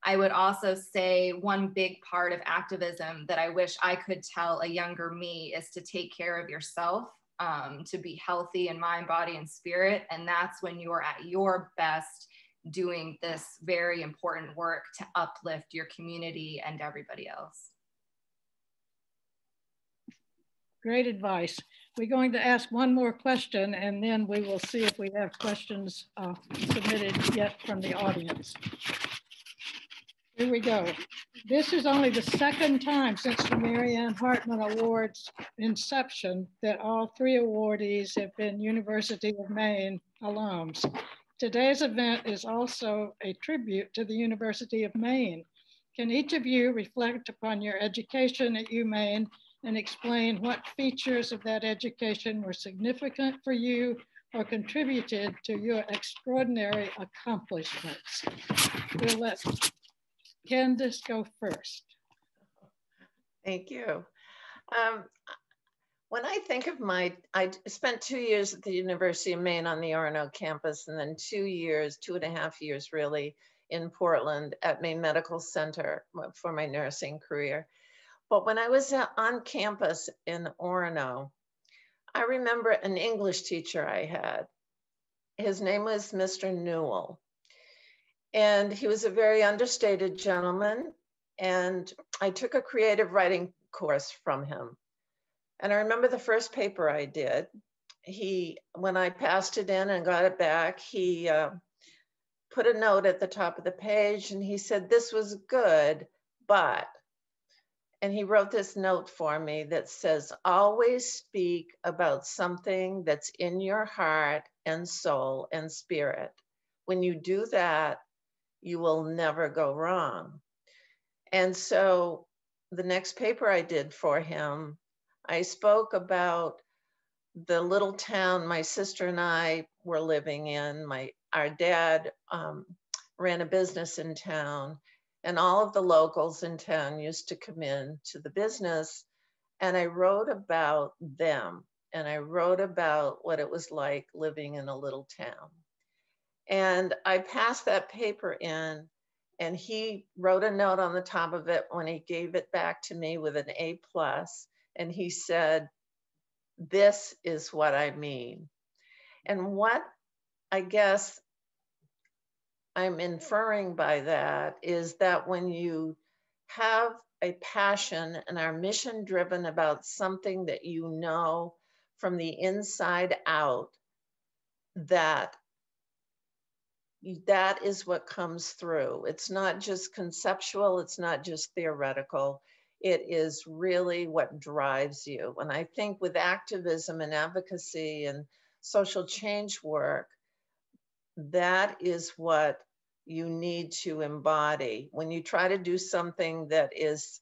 I would also say one big part of activism that I wish I could tell a younger me is to take care of yourself, um, to be healthy in mind, body, and spirit. And that's when you are at your best doing this very important work to uplift your community and everybody else. Great advice. We're going to ask one more question and then we will see if we have questions uh, submitted yet from the audience. Here we go. This is only the second time since the Maryann Hartman Awards inception that all three awardees have been University of Maine alums. Today's event is also a tribute to the University of Maine. Can each of you reflect upon your education at UMaine and explain what features of that education were significant for you or contributed to your extraordinary accomplishments? We'll let Candace, go first. Thank you. Um, when I think of my, I spent two years at the University of Maine on the Orono campus, and then two years, two and a half years really, in Portland at Maine Medical Center for my nursing career. But when I was on campus in Orono, I remember an English teacher I had. His name was Mr. Newell. And he was a very understated gentleman. And I took a creative writing course from him. And I remember the first paper I did. He, when I passed it in and got it back, he uh, put a note at the top of the page and he said, This was good, but, and he wrote this note for me that says, Always speak about something that's in your heart and soul and spirit. When you do that, you will never go wrong. And so the next paper I did for him, I spoke about the little town my sister and I were living in. My our dad um, ran a business in town, and all of the locals in town used to come in to the business. And I wrote about them, and I wrote about what it was like living in a little town. And I passed that paper in, and he wrote a note on the top of it when he gave it back to me with an A plus, and he said, "This is what I mean." And what I guess I'm inferring by that is that when you have a passion and are mission driven about something that you know from the inside out, that that is what comes through. It's not just conceptual, it's not just theoretical. it is really what drives you. And I think with activism and advocacy and social change work, that is what you need to embody. When you try to do something that is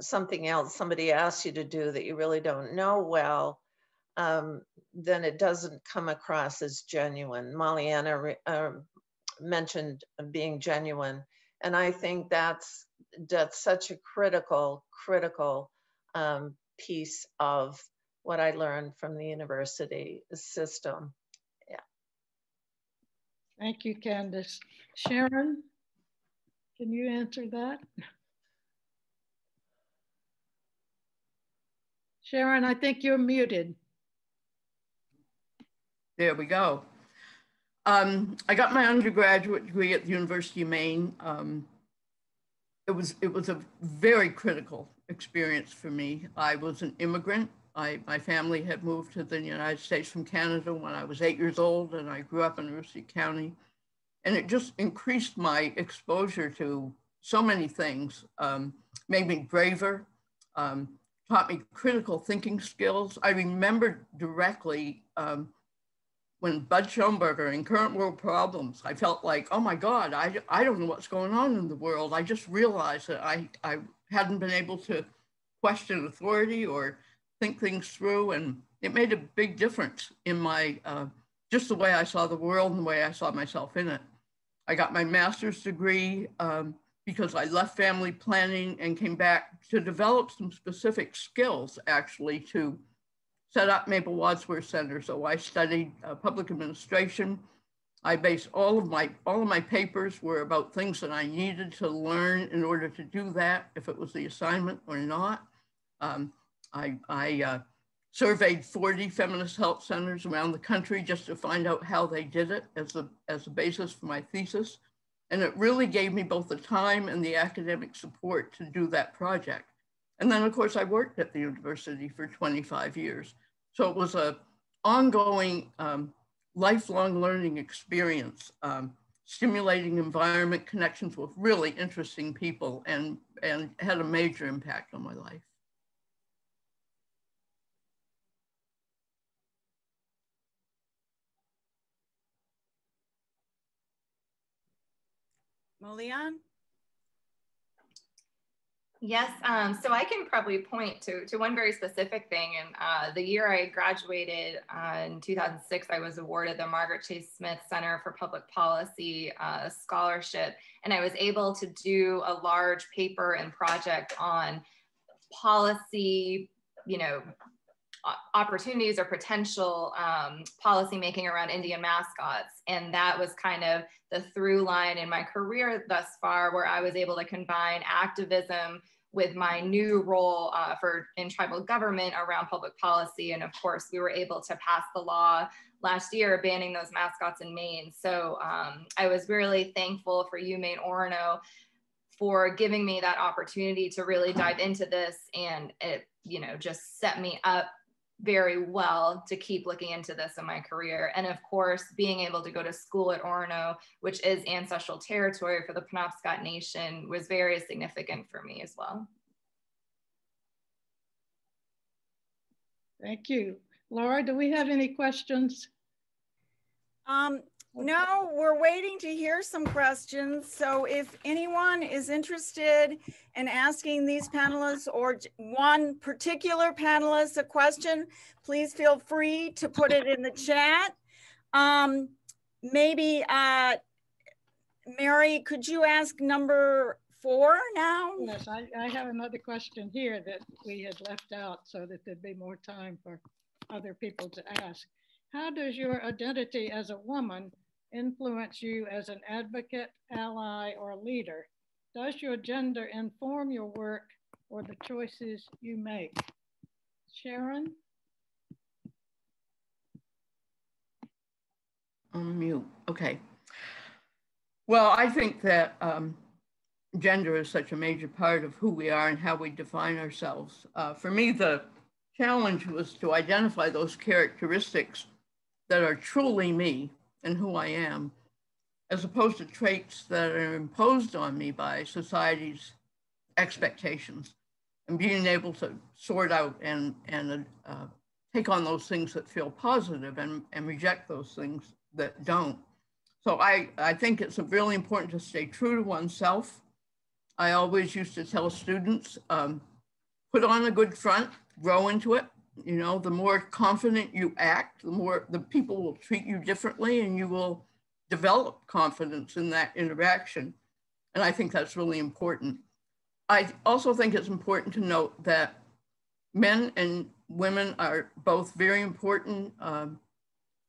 something else somebody asks you to do that you really don't know well, um, then it doesn't come across as genuine. Maulian uh, mentioned being genuine. And I think that's, that's such a critical, critical um, piece of what I learned from the university system. Yeah. Thank you, Candace. Sharon, can you answer that? Sharon, I think you're muted. There we go. Um, I got my undergraduate degree at the University of Maine. Um, it was it was a very critical experience for me. I was an immigrant. I, my family had moved to the United States from Canada when I was eight years old, and I grew up in Aroostook County. And it just increased my exposure to so many things, um, made me braver, um, taught me critical thinking skills. I remember directly um, when Bud Schonberger in Current World Problems, I felt like, oh my God, I, I don't know what's going on in the world. I just realized that I, I hadn't been able to question authority or think things through. And it made a big difference in my, uh, just the way I saw the world and the way I saw myself in it. I got my master's degree um, because I left family planning and came back to develop some specific skills actually to set up Mabel Wadsworth Center. So I studied uh, public administration. I based all of my all of my papers were about things that I needed to learn in order to do that, if it was the assignment or not. Um, I, I uh, surveyed 40 feminist health centers around the country just to find out how they did it as a, as a basis for my thesis. And it really gave me both the time and the academic support to do that project. And then of course I worked at the university for 25 years. So it was a ongoing um, lifelong learning experience, um, stimulating environment, connections with really interesting people and, and had a major impact on my life. Maulian? Yes, um, so I can probably point to, to one very specific thing. And uh, the year I graduated uh, in 2006, I was awarded the Margaret Chase Smith Center for Public Policy uh, scholarship. And I was able to do a large paper and project on policy, you know, opportunities or potential um, policy making around Indian mascots. And that was kind of the through line in my career thus far, where I was able to combine activism with my new role uh, for in tribal government around public policy. And of course, we were able to pass the law last year banning those mascots in Maine. So um, I was really thankful for UMaine Orono for giving me that opportunity to really dive into this and it you know just set me up very well to keep looking into this in my career. And of course, being able to go to school at Orono, which is ancestral territory for the Penobscot Nation, was very significant for me as well. Thank you. Laura, do we have any questions? Um, no, we're waiting to hear some questions. So if anyone is interested in asking these panelists or one particular panelist a question, please feel free to put it in the chat. Um, maybe, uh, Mary, could you ask number four now? Yes, I, I have another question here that we had left out so that there'd be more time for other people to ask. How does your identity as a woman influence you as an advocate, ally, or leader? Does your gender inform your work or the choices you make? Sharon? Unmute. Okay. Well, I think that um, gender is such a major part of who we are and how we define ourselves. Uh, for me, the challenge was to identify those characteristics that are truly me and who I am, as opposed to traits that are imposed on me by society's expectations. and being able to sort out and, and uh, take on those things that feel positive and, and reject those things that don't. So I, I think it's really important to stay true to oneself. I always used to tell students, um, put on a good front, grow into it. You know, the more confident you act, the more the people will treat you differently and you will develop confidence in that interaction. And I think that's really important. I also think it's important to note that men and women are both very important um,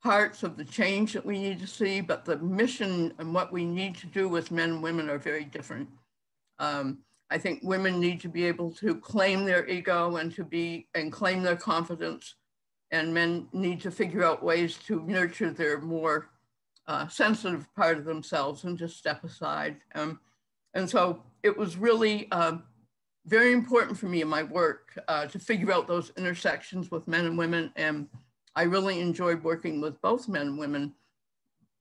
parts of the change that we need to see, but the mission and what we need to do with men and women are very different. Um, I think women need to be able to claim their ego and to be and claim their confidence, and men need to figure out ways to nurture their more uh, sensitive part of themselves and just step aside. Um, and so it was really um, very important for me in my work uh, to figure out those intersections with men and women. And I really enjoyed working with both men and women.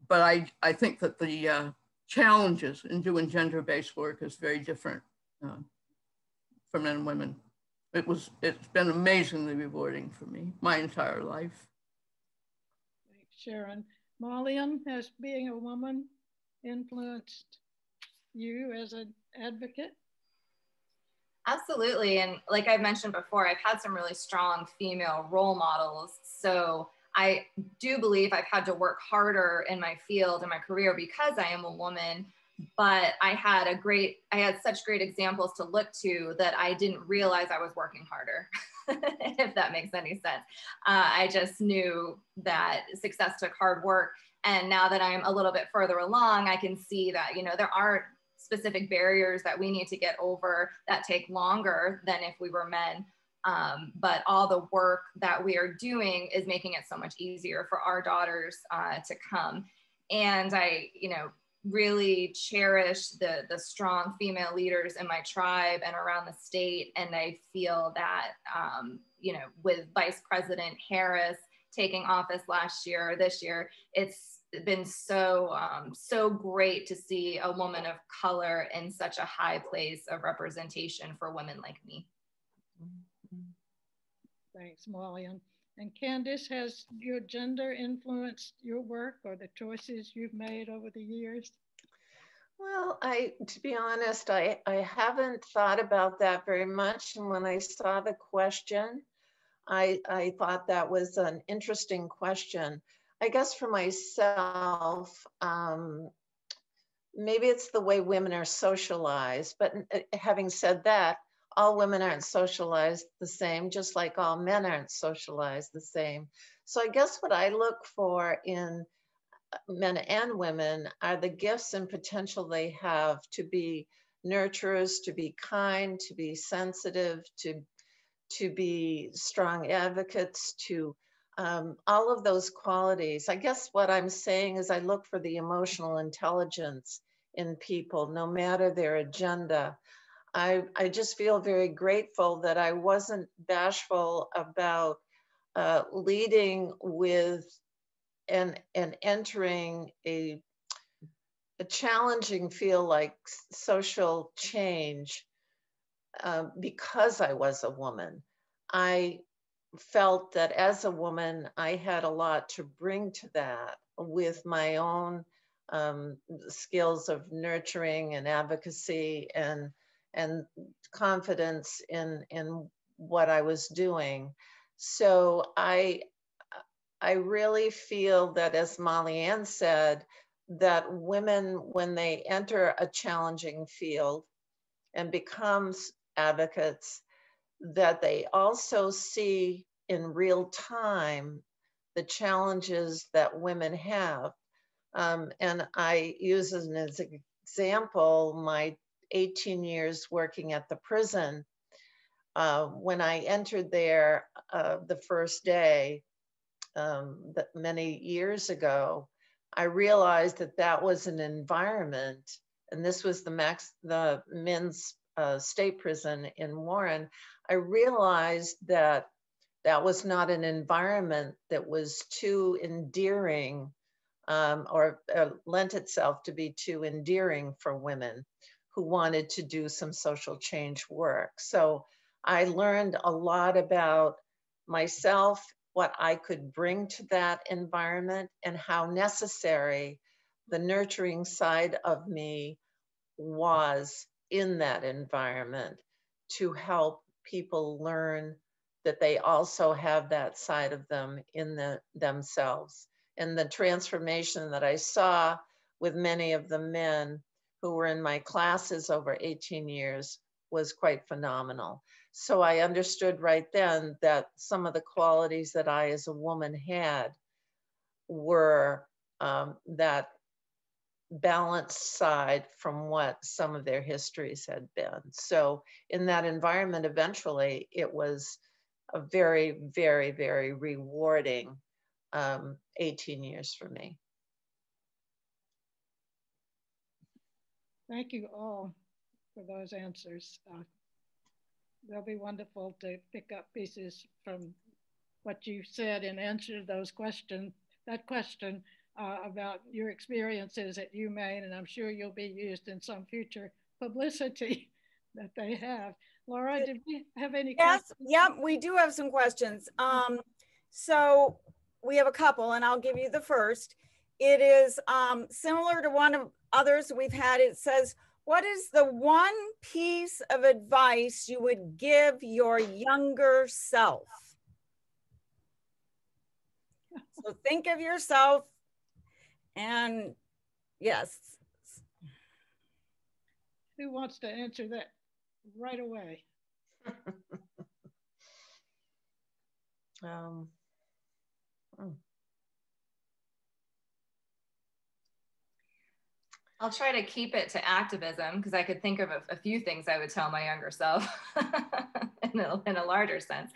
But I, I think that the uh, challenges in doing gender-based work is very different uh, for men and women. It was, it's been amazingly rewarding for me my entire life. Thanks, Sharon. Maulian, has being a woman influenced you as an advocate? Absolutely. And like I've mentioned before, I've had some really strong female role models. So I do believe I've had to work harder in my field and my career because I am a woman. But I had a great, I had such great examples to look to that I didn't realize I was working harder, if that makes any sense. Uh, I just knew that success took hard work. And now that I'm a little bit further along, I can see that, you know, there aren't specific barriers that we need to get over that take longer than if we were men. Um, but all the work that we are doing is making it so much easier for our daughters uh, to come. And I, you know, really cherish the the strong female leaders in my tribe and around the state. And I feel that, um, you know, with Vice President Harris taking office last year or this year, it's been so um, so great to see a woman of color in such a high place of representation for women like me. Thanks, Maulian. And Candice, has your gender influenced your work or the choices you've made over the years? Well, I, to be honest, I, I haven't thought about that very much. And when I saw the question, I, I thought that was an interesting question. I guess for myself, um, maybe it's the way women are socialized. But uh, having said that, all women aren't socialized the same, just like all men aren't socialized the same. So I guess what I look for in uh, men and women are the gifts and potential they have to be nurturers, to be kind, to be sensitive, to to be strong advocates, to um, all of those qualities. I guess what I'm saying is I look for the emotional intelligence in people, no matter their agenda. I, I just feel very grateful that I wasn't bashful about uh, leading with and, and entering a, a challenging field like social change uh, because I was a woman. I felt that as a woman, I had a lot to bring to that with my own um, skills of nurturing and advocacy and and confidence in in what I was doing. So I I really feel that, as Maulian said, that women, when they enter a challenging field and becomes advocates, that they also see in real time the challenges that women have. Um, and I use as an example my 18 years working at the prison. Uh, when I entered there uh, the first day, um, many years ago, I realized that that was an environment, and this was the max, the men's uh, state prison in Warren. I realized that that was not an environment that was too endearing um, or uh, lent itself to be too endearing for women who wanted to do some social change work. So I learned a lot about myself, what I could bring to that environment, and how necessary the nurturing side of me was in that environment to help people learn that they also have that side of them in the, themselves. And the transformation that I saw with many of the men who were in my classes over 18 years was quite phenomenal. So I understood right then that some of the qualities that I as a woman had were um, that balanced side from what some of their histories had been. So in that environment, eventually it was a very, very, very rewarding um, 18 years for me. Thank you all for those answers. Uh, they'll be wonderful to pick up pieces from what you said and answer to those questions, that question uh, about your experiences at UMaine, and I'm sure you'll be used in some future publicity that they have. Laura, did we have any yes, questions? Yep, we do have some questions. Um, so we have a couple, and I'll give you the first. It is um, similar to one of others we've had. It says, what is the one piece of advice you would give your younger self? So think of yourself and yes. Who wants to answer that right away? um, hmm. I'll try to keep it to activism because I could think of a, a, few things I would tell my younger self in, a, in, a, larger sense.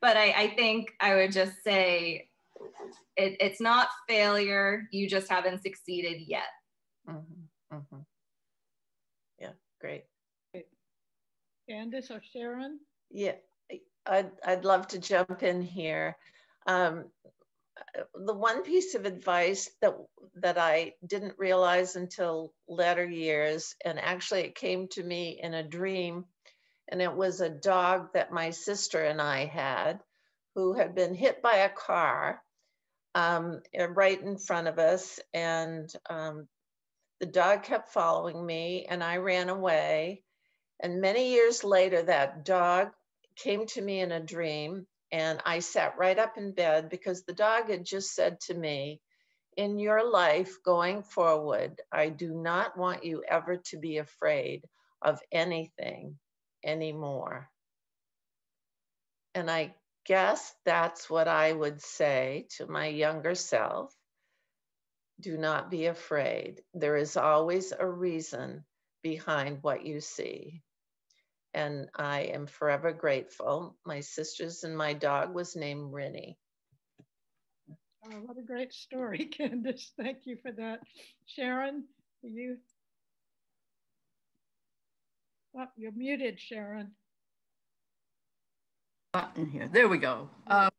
But I, I think I would just say it, it's not failure. You just haven't succeeded yet. Mm-hmm, mm-hmm. Yeah, great. Candice or Sharon? Yeah, I'd, I'd love to jump in here. Um, the one piece of advice that that I didn't realize until later years, and actually it came to me in a dream, and it was a dog that my sister and I had, who had been hit by a car, um, eh, right in front of us, and um, the dog kept following me, and I ran away. And many years later, that dog came to me in a dream and I sat right up in bed because the dog had just said to me, In your life going forward, I do not want you ever to be afraid of anything anymore. And I guess that's what I would say to my younger self. Do not be afraid. There is always a reason behind what you see and I am forever grateful. My sisters and my dog was named Rennie. Oh, what a great story, Candace. Thank you for that. Sharon, you? Oh, you're muted, Sharon. Button here. There we go. Um,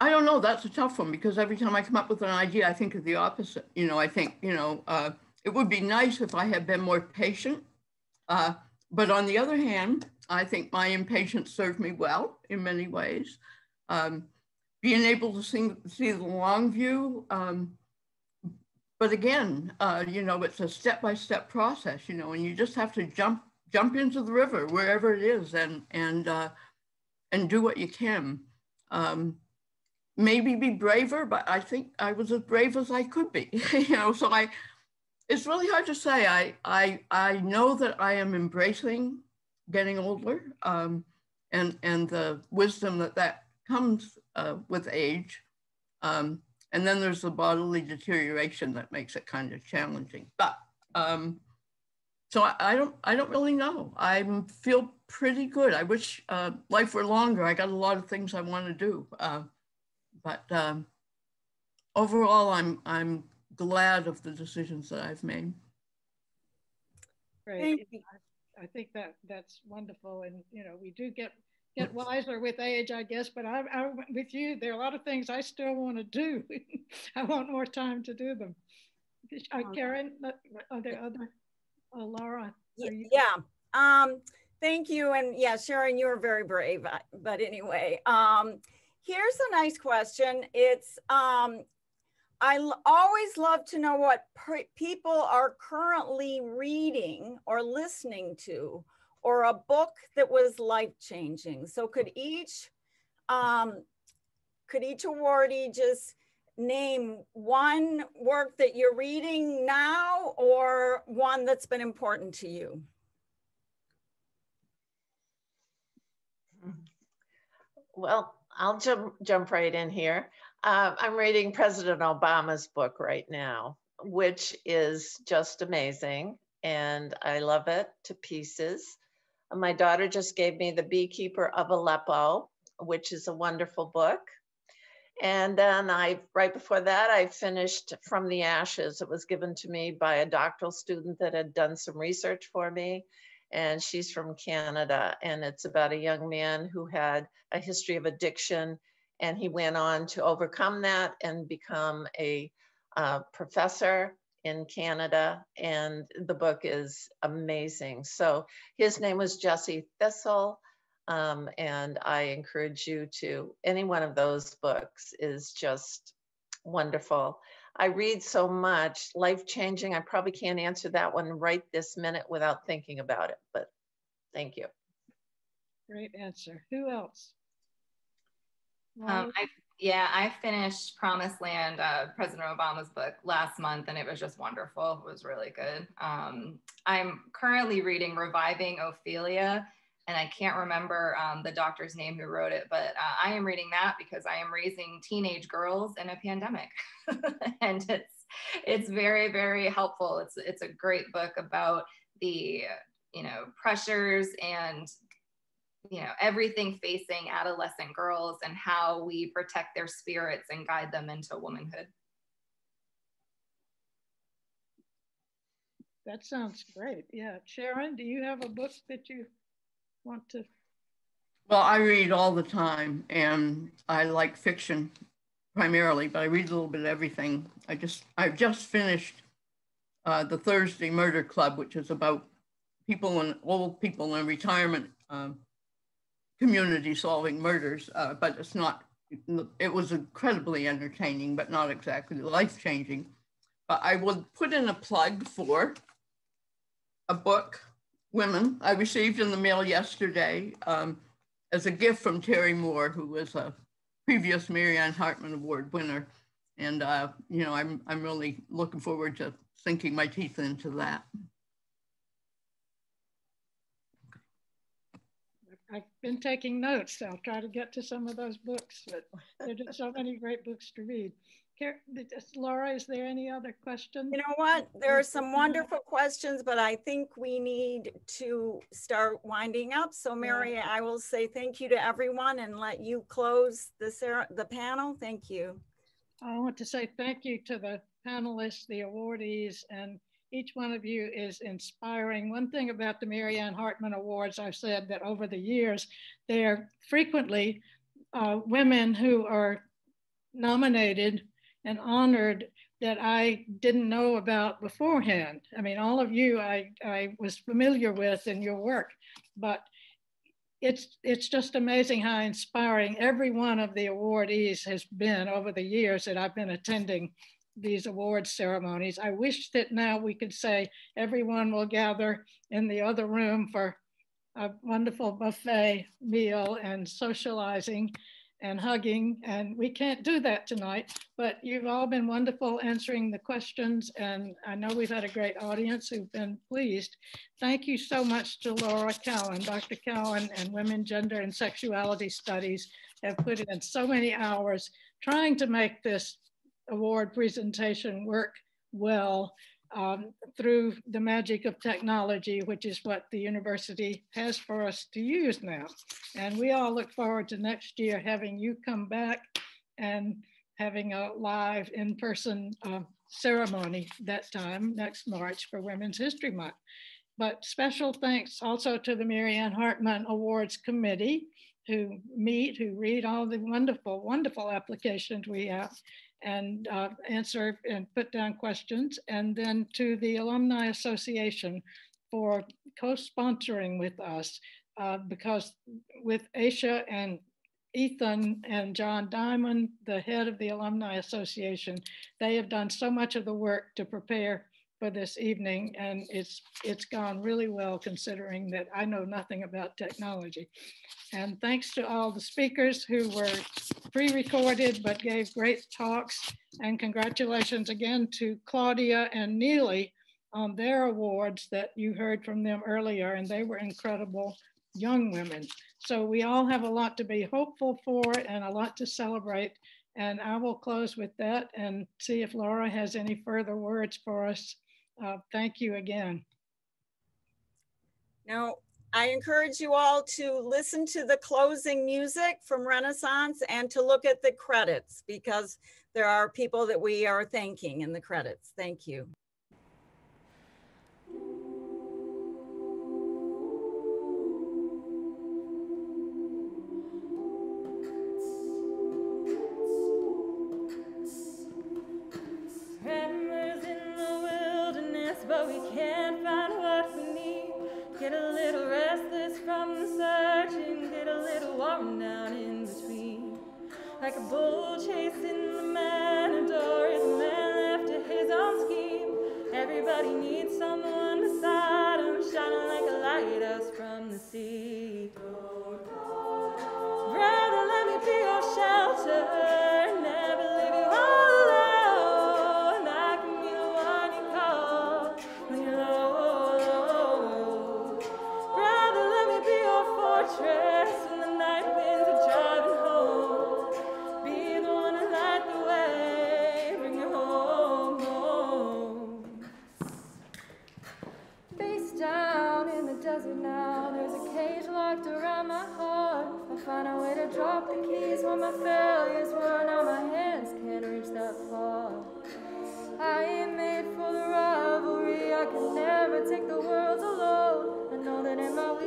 I don't know. That's a tough one because every time I come up with an idea, I think of the opposite. You know, I think, you know, uh, it would be nice if I had been more patient. Uh, but on the other hand, I think my impatience served me well in many ways. Um, being able to see, the long view. Um, but again, uh, you know, it's a step-by-step process, you know, and you just have to jump jump into the river wherever it is and and uh, and do what you can. Um, maybe be braver, but I think I was as brave as I could be, you know. So I it's really hard to say. I I I know that I am embracing getting older, um, and and the wisdom that that comes uh, with age, um, and then there's the bodily deterioration that makes it kind of challenging. But um, so I, I, don't I don't really know. I feel pretty good. I wish uh, life were longer. I got a lot of things I want to do, uh, but um, overall, I'm I'm glad of the decisions that I've made. Great. I think that that's wonderful. And, you know, we do get get wiser with age, I guess, but I, I with you, there are a lot of things I still want to do. I want more time to do them. Uh, Karen, are there other, uh, Laura? Yeah. Um, thank you. And yeah, Sharon, you were very brave. uh, But anyway, um, here's a nice question. It's um, I always love to know what people are currently reading or listening to, or a book that was life changing. So could each um, could each awardee just name one work that you're reading now or one that's been important to you? Well, I'll jump jump right in here. Uh, I'm reading President Obama's book right now, which is just amazing, and I love it to pieces. My daughter just gave me The Beekeeper of Aleppo, which is a wonderful book. And then I, right before that, I finished From the Ashes. It was given to me by a doctoral student that had done some research for me. And she's from Canada. And it's about a young man who had a history of addiction. And he went on to overcome that and become a uh, professor in Canada. And the book is amazing. So his name was Jesse Thistle. Um, and I encourage you to, any one of those books is just wonderful. I read so much, life changing. I probably can't answer that one right this minute without thinking about it, but thank you. Great answer. Who else? Um, I, yeah, I finished Promised Land, uh, President Obama's book last month, and it was just wonderful. It was really good. Um, I'm currently reading Reviving Ophelia, and I can't remember um, the doctor's name who wrote it, but uh, I am reading that because I am raising teenage girls in a pandemic, and it's it's very very helpful. It's it's a great book about the you know pressures and you know everything facing adolescent girls and how we protect their spirits and guide them into womanhood. That sounds great. Yeah. Sharon, do you have a book that you want to? Well, I read all the time and I like fiction primarily, but I read a little bit of everything. I just, I've just finished uh, the Thursday Murder Club, which is about people and old people in retirement um, community solving murders, uh, but it's not, it was incredibly entertaining, but not exactly life changing. But I will put in a plug for a book, Women, I received in the mail yesterday um, as a gift from Terry Moore, who was a previous Maryann Hartman Award winner. And, uh, you know, I'm, I'm really looking forward to sinking my teeth into that. I've been taking notes. I'll try to get to some of those books, but there are just so many great books to read. Laura, is there any other questions? You know what? There are some wonderful questions, but I think we need to start winding up. So Mary, I will say thank you to everyone and let you close the, the panel. Thank you. I want to say thank you to the panelists, the awardees, and each one of you is inspiring. One thing about the Maryann Hartman Awards, I've said that over the years, they're frequently uh, women who are nominated and honored that I didn't know about beforehand. I mean, all of you I, I was familiar with in your work, but it's, it's just amazing how inspiring every one of the awardees has been over the years that I've been attending these award ceremonies. I wish that now we could say everyone will gather in the other room for a wonderful buffet meal and socializing and hugging. And we can't do that tonight, but you've all been wonderful answering the questions. And I know we've had a great audience who've been pleased. Thank you so much to Laura Cowan. Dr. Cowan and Women, Gender, and Sexuality Studies have put in so many hours trying to make this award presentation work well um, through the magic of technology, which is what the university has for us to use now. And we all look forward to next year having you come back and having a live in-person uh, ceremony that time next March for Women's History Month. But special thanks also to the Maryann Hartman Awards Committee who meet, who read all the wonderful, wonderful applications we have and uh, answer and put down questions, and then to the Alumni Association for co-sponsoring with us uh, because with Aisha and Ethan and John Diamond, the head of the Alumni Association, they have done so much of the work to prepare for this evening and it's it's gone really well considering that I know nothing about technology. And thanks to all the speakers who were pre-recorded but gave great talks and congratulations again to Claudia and Neely on their awards that you heard from them earlier and they were incredible young women. So we all have a lot to be hopeful for and a lot to celebrate. And I will close with that and see if Laura has any further words for us. Uh, thank you again. Now, I encourage you all to listen to the closing music from Renaissance and to look at the credits because there are people that we are thanking in the credits. Thank you. But we can't find what we need. Get a little restless from the searching, get a little worn down in between. Like a bull chasing the matador, is a man to his own scheme. Everybody needs someone beside him, shining like a lighthouse keys when my failures run out. My hands can't reach that far. I ain't made for the rivalry. I can never take the world alone. I know that in my